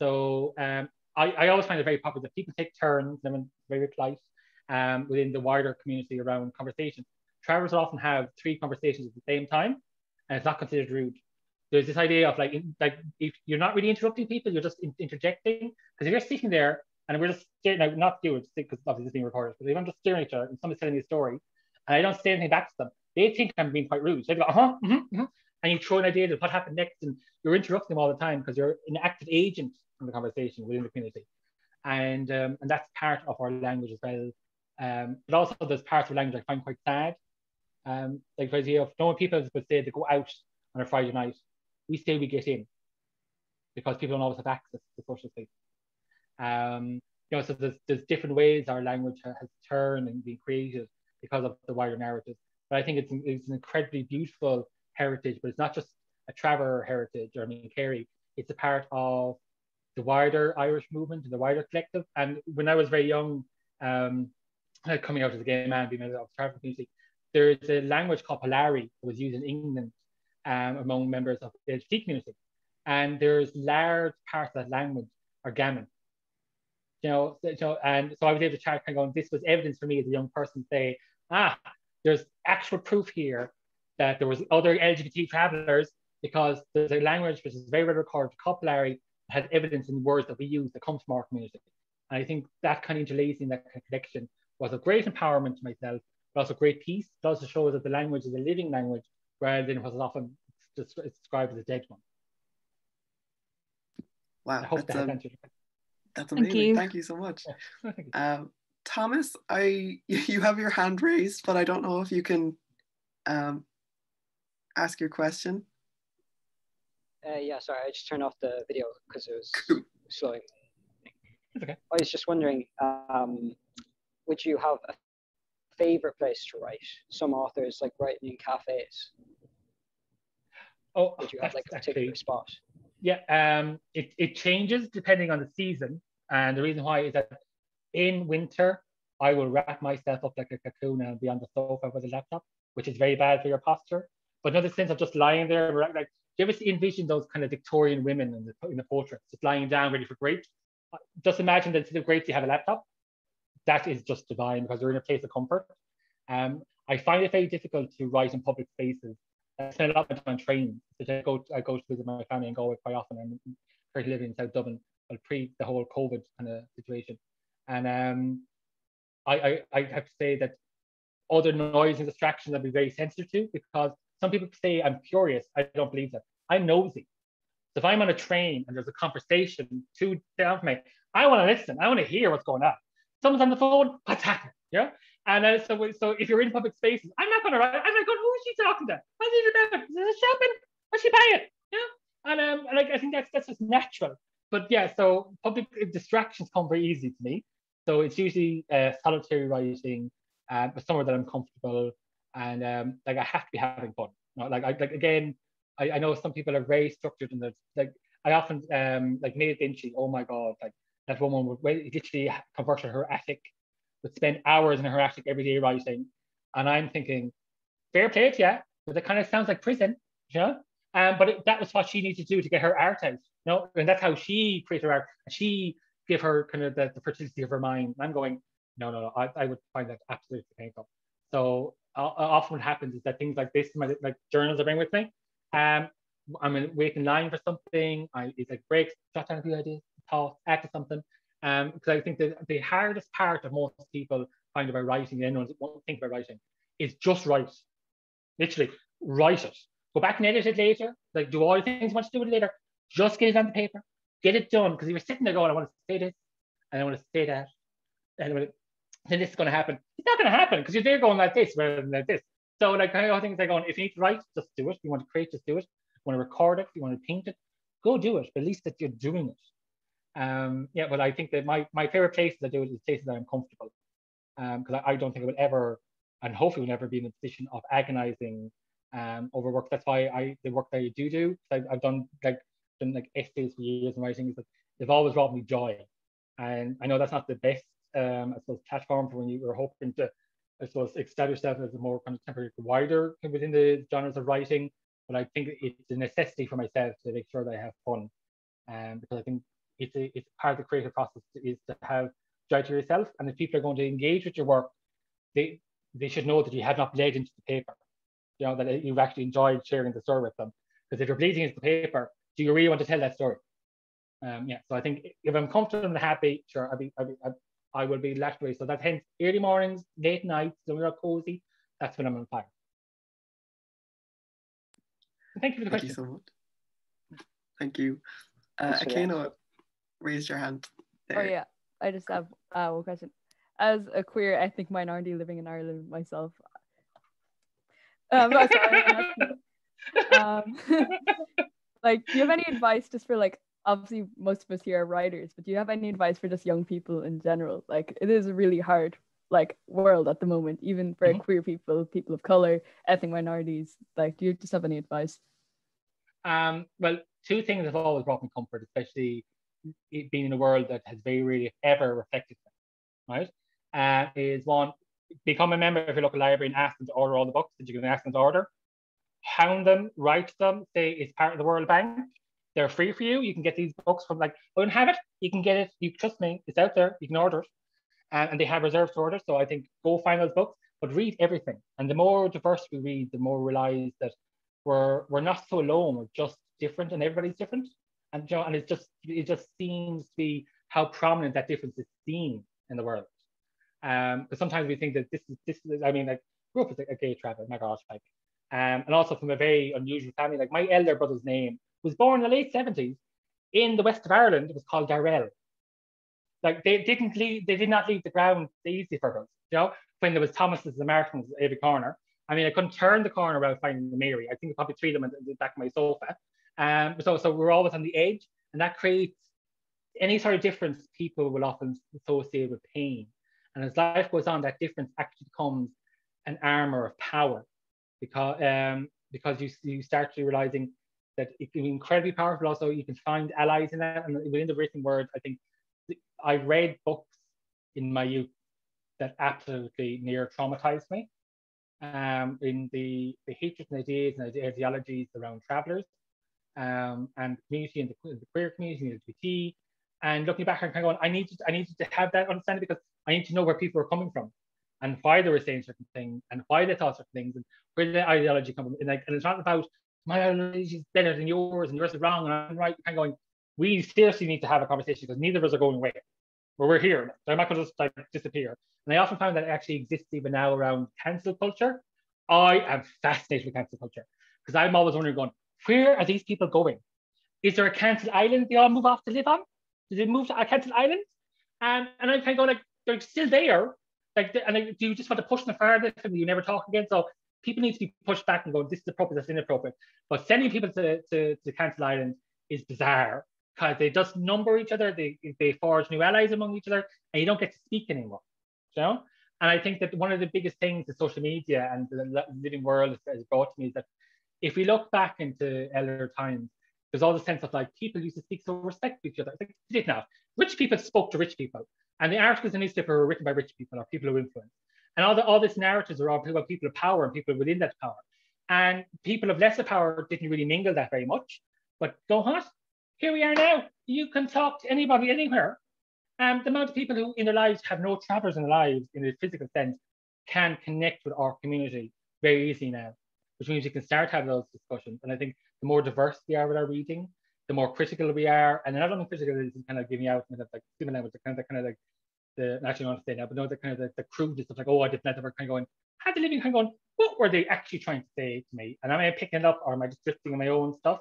So um, I, I, always find it very popular that people take turns, and very polite um, within the wider community around conversations. Travelers will often have three conversations at the same time, and it's not considered rude. There's this idea of like, like if you're not really interrupting people, you're just in- interjecting. Because if you're sitting there and we're just staring, now, not you, because obviously it's being recorded, but if I'm just staring at each other and somebody's telling me a story, and I don't say anything back to them, they think I'm being quite rude. So they go, uh-huh, mm-hmm, mm-hmm. and you throw an idea of what happened next, and you're interrupting them all the time because you're an active agent in the conversation within the community. And, um, and that's part of our language as well. Um, but also there's parts of language I find quite sad. Um, like idea of knowing people would say they go out on a Friday night, we say we get in because people don't always have access to social space. Um, you know, so there's, there's different ways our language has turned and been created because of the wider narrative. But I think it's, it's an incredibly beautiful heritage, but it's not just a Traveller heritage or I mean Kerry, it's a part of the wider Irish movement and the wider collective. And when I was very young, um, coming out as a gay man, being out of the Traveller community, there's a language called Polari that was used in England um, among members of the LGBT community. And there's large parts of that language are Gammon. You know, so, and so I was able to chat kind of going, this was evidence for me as a young person say, ah, there's actual proof here that there was other LGBT travelers because there's a language which is very well recorded, Copulary, has evidence in words that we use that come from our community. And I think that kind of interlacing, that connection was a great empowerment to myself, but also great peace. It also shows that the language is a living language rather than what is often described as a dead one. Wow, I hope that's, that um, that's amazing. Thank you. Thank you so much. um, Thomas, I you have your hand raised, but I don't know if you can um, ask your question. Uh, yeah, sorry, I just turned off the video because it was cool. slowing. Okay. I was just wondering, um, would you have a favorite place to write? Some authors like writing in cafes. Oh, would you have like a particular actually, spot? Yeah, um, it, it changes depending on the season. And the reason why is that in winter, I will wrap myself up like a cocoon and be on the sofa with a laptop, which is very bad for your posture. But in the sense of just lying there, like, do you ever see, envision those kind of Victorian women in the, in the portraits, just lying down ready for grapes? just imagine that instead of great you have a laptop. That is just divine because you're in a place of comfort. Um, I find it very difficult to write in public spaces. I spend a lot of time on trains. I go, I go to visit my family and go quite often. I'm currently living in South Dublin, well, pre the whole COVID kind of situation. And um, I, I, I have to say that other noise and distractions I'd be very sensitive to because some people say I'm curious. I don't believe that. I'm nosy. So if I'm on a train and there's a conversation two down from me, I want to listen. I want to hear what's going on. On the phone, happening? Yeah. And uh, so, so if you're in public spaces, I'm not to write. I'm going. Who is she talking to? What's she about? Is it shopping? What's she buying? Yeah. And um, like I think that's that's just natural. But yeah, so public distractions come very easy to me. So it's usually uh, solitary writing, uh, somewhere that I'm comfortable, and um, like I have to be having fun. Like I like again, I, I know some people are very structured and like I often um like Neil Binchy, oh my god, like that woman would literally convert her attic, would spend hours in her attic every day writing. And I'm thinking, fair play to you, but it kind of sounds like prison, you know? Um, but it, that was what she needed to do to get her art out, you know? And that's how she created her art. She gave her kind of the, the fertility of her mind. I'm going, no, no, no, I, I would find that absolutely painful. So uh, often what happens is that things like this, my like journals I bring with me, um, I'm in line for something. I it's like breaks, jot down a few ideas, thoughts, act to something. Um, because I think the, the hardest part of most people find about writing, anyone won't think about writing, is just write. Literally, write it. Go back and edit it later. Like do all the things you want to do it later. Just get it on the paper. Get it done. Because you're sitting there going, I want to say this, and I want to say that, and then this is going to happen. It's not going to happen because you're there going like this rather than like this. So like kind of things like going, if you need to write, just do it. If you want to create, just do it. If you want to record it, if you want to paint it, go do it. At least that you're doing it. Um, yeah, but I think that my, my favorite places I do it is places that I'm comfortable. Because um, I, I, don't think I will ever, and hopefully will never be in a position of agonizing um, over work. That's why I the work that I do do. I've, I've done like done like essays for years and writing. Is that they've always brought me joy. And I know that's not the best, um, I suppose, platform for when you were hoping to I suppose, establish that as a more kind of temporary wider within the genres of writing. But I think it's a necessity for myself to make sure that I have fun. Um, because I think it's, a, it's part of the creative process is to have joy to yourself. And if people are going to engage with your work, they they should know that you have not bled into the paper. You know, that you've actually enjoyed sharing the story with them. Because if you're bleeding into the paper, do you really want to tell that story? Um, yeah, so I think if I'm comfortable and happy, sure, I'd be, I'd be, I'd, I will be left away. So that hence early mornings, late nights, when we're cozy, that's when I'm on fire. Thank you for the Thank question. you so much. Thank you. Uh, Akeno raised your hand. There. Oh yeah, I just have uh, one question. As a queer ethnic minority living in Ireland myself, um, sorry, um, like, do you have any advice just for like obviously most of us here are writers, but do you have any advice for just young people in general? Like it is a really hard like world at the moment, even for mm-hmm. queer people, people of color, ethnic minorities. Like, do you just have any advice? Um, well, two things have always brought me comfort, especially being in a world that has very rarely ever reflected them, right? Uh, is one, become a member of your local library and ask them to order all the books that you can ask them to order. Hound them, write them, say it's part of the World Bank, they're free for you. You can get these books from like, I don't have it. You can get it. You trust me. It's out there. You can order it. And, and they have reserved orders. So I think go find those books, but read everything. And the more diverse we read, the more we realize that we're we're not so alone. We're just different, and everybody's different. And you know, and it just it just seems to be how prominent that difference is seen in the world. Um, because sometimes we think that this is this is. I mean, like grew up as a, a gay traveler. My gosh, like, um, and also from a very unusual family. Like my elder brother's name was born in the late 70s in the west of Ireland. It was called Darrell. Like they didn't leave, they did not leave the ground easy for us. You know, when there was Thomas's Americans every corner. I mean, I couldn't turn the corner without finding the Mary. I think probably three of them in the back of my sofa. Um, so so we're always on the edge, and that creates any sort of difference. People will often associate with pain, and as life goes on, that difference actually becomes an armor of power, because um, because you you start realizing that it can be incredibly powerful. Also, you can find allies in that. And within the written word, I think I read books in my youth that absolutely near traumatized me. Um, in the, the hatred and ideas and ideologies around travelers um, and community and the, the queer community, and LGBT, And looking back, I'm kind of going, I need to, I need to have that understanding because I need to know where people are coming from and why they were saying certain things and why they thought certain things and where the ideology come from. And, like, and it's not about my ideology is better than yours and yours is wrong and I'm right. Kind of going, we seriously need to have a conversation because neither of us are going away. Where we're here, so I'm not going to just like disappear. And I often found that it actually exists even now around cancel culture. I am fascinated with cancel culture because I'm always wondering, going, where are these people going? Is there a cancel island they all move off to live on? Did they move to a cancel island? Um, and I'm kind of going like, they're still there, like, and like, do you just want to push them further and you never talk again? So people need to be pushed back and go, this is appropriate, that's inappropriate. But sending people to, to, to Cancel Island is bizarre because they just number each other, they, they forge new allies among each other, and you don't get to speak anymore. You know? And I think that one of the biggest things that social media and the living world has brought to me is that if we look back into earlier times, there's all the sense of like people used to speak so respect to each other. It's like, did now. Rich people spoke to rich people. And the articles in the newspaper were written by rich people or people who influence. And all, the, all this narratives are all about people of power and people within that power. And people of lesser power didn't really mingle that very much. But go what? Here we are now. You can talk to anybody anywhere. And the amount of people who in their lives have no travelers in their lives in a physical sense can connect with our community very easily now, which means you can start having those discussions. And I think the more diverse we are with our reading, the more critical we are. And not only critical is kind of giving out kind of like human language, the kind of the kind of like the actually not to say now, but no, the kind of the, the crude stuff like, oh, I did not ever kind of going, had the living kind of going, what were they actually trying to say to me? And am I picking it up or am I just drifting in my own stuff?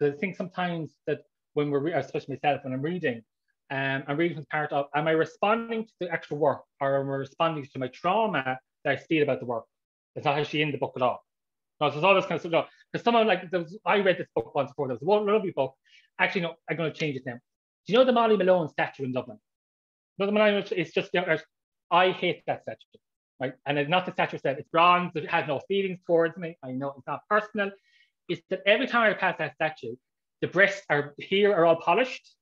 So I think sometimes that when we're, especially myself, when I'm reading, um, I'm reading from part of, am I responding to the actual work or am I responding to my trauma that I feel about the work? It's not actually in the book at all. No, so there's all this kind of stuff. Because someone like, was, I read this book once before, there was one lovely book. Actually, no, I'm going to change it now. Do you know the Molly Malone statue in Dublin? Northern Malone, it's just, you know, I hate that statue, right? And it's not the statue said, it's bronze, it has no feelings towards me. I know it's not personal. It's that every time I pass that statue, the breasts are here are all polished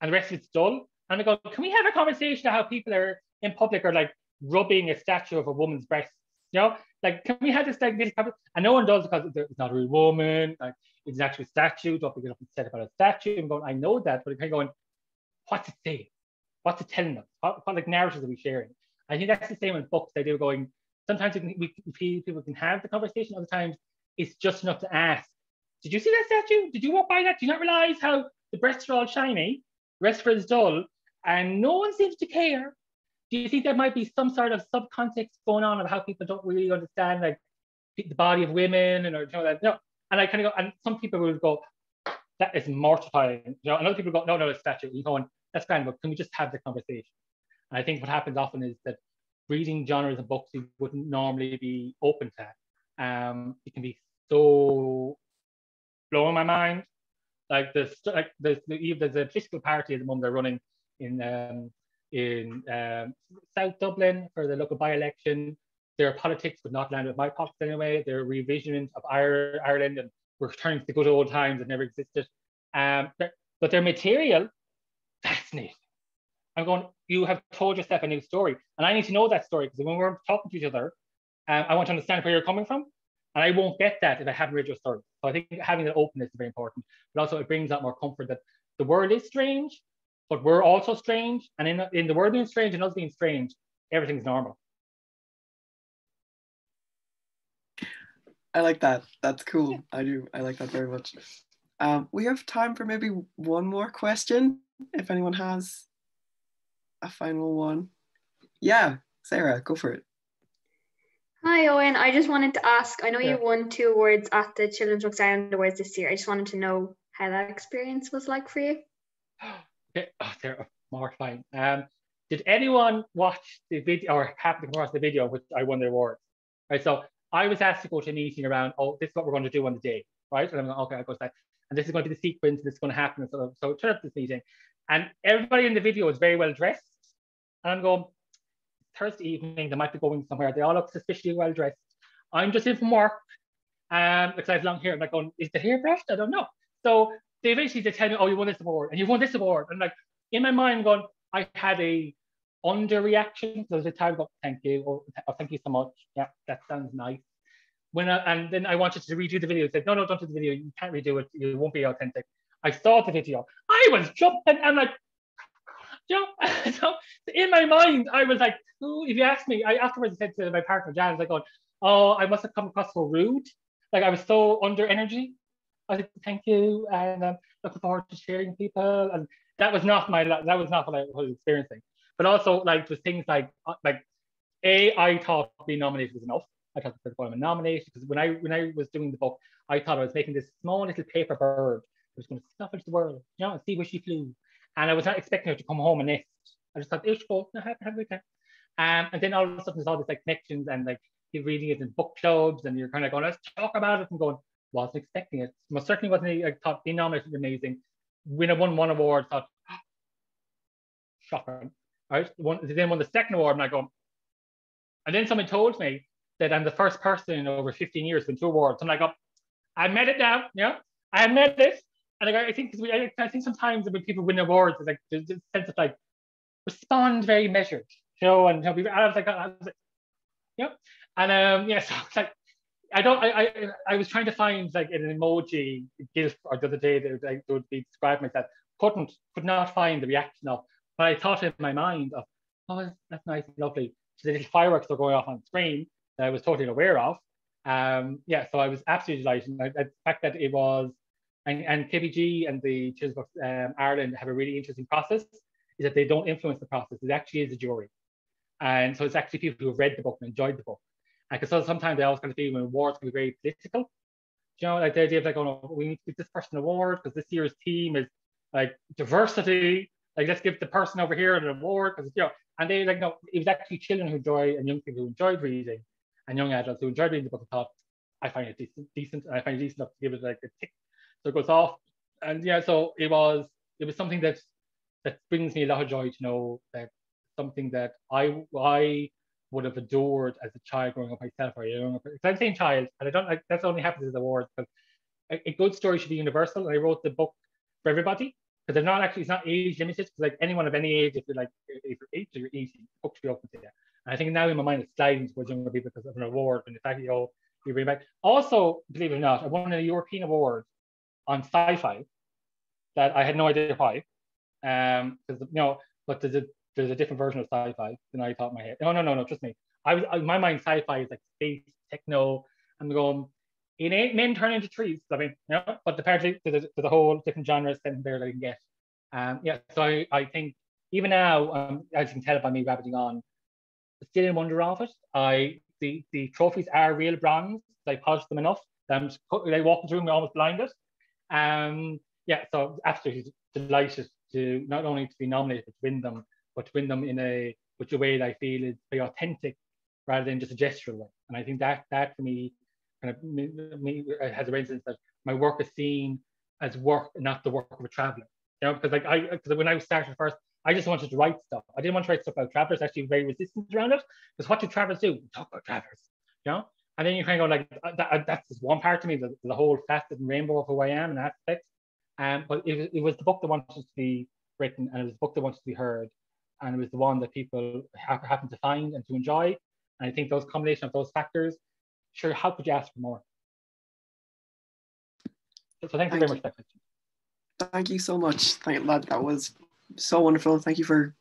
and the rest it's dull. And I go, can we have a conversation about how people are in public are like rubbing a statue of a woman's breasts? You know, like, can we have this like this? And no one does because it's not a real woman. Like, it's an actual statue. Don't pick it up and set about a statue. I'm going, I know that, but I'm kind of going, what's it saying? What's it telling us? What, what like narratives are we sharing? I think that's the same with books. They do going. Sometimes we, we, people can have the conversation. Other times, it's just enough to ask. Did you see that statue? Did you walk by that? Do you not realize how the breasts are all shiny, the rest is dull, and no one seems to care? Do you think there might be some sort of subcontext going on of how people don't really understand like the body of women and or you know that? No. And I kind of go, and some people will go, that is mortifying. You know, and other people go, no, no, it's statue. You going, that's fine, but can we just have the conversation? And I think what happens often is that reading genres of books you wouldn't normally be open to. Um, it can be so blowing my mind. Like there's like there's, there's a political party at the moment they're running in um, in um, South Dublin for the local by-election. Their politics would not land with my pockets anyway. Their revision of Ireland and returning to the good old times that never existed. Um, but their material fascinating. I'm going, you have told yourself a new story. And I need to know that story because when we're talking to each other, um, I want to understand where you're coming from. And I won't get that if I haven't read your story. So I think having that openness is very important. But also it brings out more comfort that the world is strange, but we're also strange. And in, in the world being strange and us being strange, everything's normal. I like that. That's cool. I do. I like that very much. Um, we have time for maybe one more question if anyone has a final one. Yeah, Sarah, go for it. Hi, Oein. I just wanted to ask I know yeah. you won two awards at the Children's Books Ireland Awards this year. I just wanted to know how that experience was like for you. oh, they're mortifying. Um, did anyone watch the video or happen to watch the video which I won the award? Right. So I was asked to go to a meeting around, oh, this is what we're going to do on the day. Right. And I'm like, okay, I go to that and this is going to be the sequence that's going to happen. So, so turn up this meeting. And everybody in the video is very well dressed. And I'm going, Thursday evening, they might be going somewhere. They all look suspiciously well dressed. I'm just in from work um, because I have long hair. I'm like, going, is the hair brushed? I don't know. So they eventually they tell me, oh, you won this award and you won this award. And like in my mind, I'm going, I had a underreaction. So a time, go, thank you, or oh, thank you so much. Yeah, that sounds nice when I, and then I wanted to redo the video. I said, no, no, don't do the video. You can't redo it. It won't be authentic. I saw the video. I was jumping. I'm like, you know, so in my mind, I was like, Ooh, if you ask me, I afterwards I said to my partner, Jan, I was like, going, oh, I must have come across so rude. Like I was so under energy. I thank you, and um, looking forward to sharing people. And that was not my, that was not what I was experiencing. But also, like, there's things like, uh, like, a, I thought being nominated was enough. I thought the I'm nominated because when I when I was doing the book, I thought I was making this small little paper bird that was going to snuff into the world, you know, and see where she flew. And I was not expecting her to come home and nest. I just thought, it should go, have, have a good. Um, and then all of a sudden there's all these like connections and like you're reading it in book clubs and you're kind of going, let's talk about it and going, wasn't expecting it. Most certainly wasn't, I thought being nominated was amazing. When I won one award, thought, oh, shocking. Right? One, then won the second award and I go, and then someone told me that I'm the first person in over 15 years to win two awards. I'm like, oh, I met it now, yeah, I met it. And like, I think we, I, I, think sometimes when people win awards, it's like there's a sense of like respond very measured, you know. And you know, I was like, I was like, yeah, and um, yeah, so it's like I don't, I, I, I was trying to find like an emoji GIF or the other day that like, would be described myself. Couldn't, could not find the reaction of, but I thought in my mind of, oh, that's nice and lovely. So the little fireworks are going off on screen that I was totally aware of. Um, yeah, so I was absolutely delighted. the fact that it was, and, and KPMG and the Children's Books um, Ireland have a really interesting process, is that they don't influence the process. It actually is a jury. And so it's actually people who have read the book and enjoyed the book. Because so sometimes they always kind of feel when awards can be very political. You know, like the idea of like, oh no, we need to give this person an award because this year's team is like diversity. Like let's give the person over here an award because you know, and they like no, it was actually children who enjoy and young people who enjoyed reading and young adults who enjoyed reading the book and thought, I find it decent, decent, and I find it decent enough to give it like a tick. So it goes off. And yeah, so it was it was something that that brings me a lot of joy to know that something that I I would have adored as a child growing up myself or young. Because I'm saying child, and I don't like that's only happens with awards because a, a, good story should be universal. And I wrote the book for everybody because they're not actually it's not age limited. Because like anyone of any age, if you're like if you're eight or you're 80, the book should be open to you. And I think now in my mind it's sliding towards younger people because of an award and the fact that you know you bring back. Also, believe it or not, I won a European award on sci-fi that I had no idea why. Um, because you know, but there's a there's a different version of sci-fi than I thought in my head. No, no, no, no, trust me. I was in my mind, sci-fi is like space, techno. I'm going, it ain't men turn into trees. I mean, you know, but apparently there's a, there's a whole different genre sitting there that I can get. Um, yeah, so I, I think even now, um, as you can tell by me rabbiting on, still in wonder of it. I the the trophies are real bronze. I polished them enough. I'm they walking through me almost blinded. Um, yeah, so absolutely delighted to not only to be nominated but to win them, but to win them in a which a way that I feel is very authentic rather than just a gestural way. And I think that that for me kind of me, has a reasons that my work is seen as work, not the work of a traveler. You know, because like I because when I started first, I just wanted to write stuff. I didn't want to write stuff about travelers. Actually, very resistant around it because what do travelers do? Talk about travelers, you know. And then you kind of go like, uh, that, uh, that's just one part to me, the, the whole facet and rainbow of who I am and aspects. Um, but it, it was the book that wanted to be written, and it was the book that wanted to be heard, and it was the one that people ha- happen to find and to enjoy. And I think those combination of those factors, sure, how could you ask for more? So, so thank, thank you very you. much. Thank you so much. Thank lad. That was so wonderful. Thank you for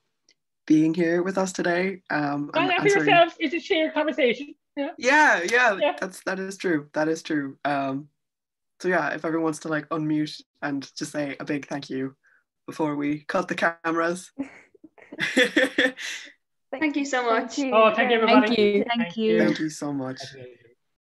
being here with us today. Um, and for yourself, it's a shared conversation. Yeah. yeah, yeah, yeah, that's that is true. That is true. Um, so yeah, if everyone wants to like unmute and just say a big thank you before we cut the cameras. thank you so much. Thank you. Oh, thank you, everybody. Thank you. Thank you. Thank you so much.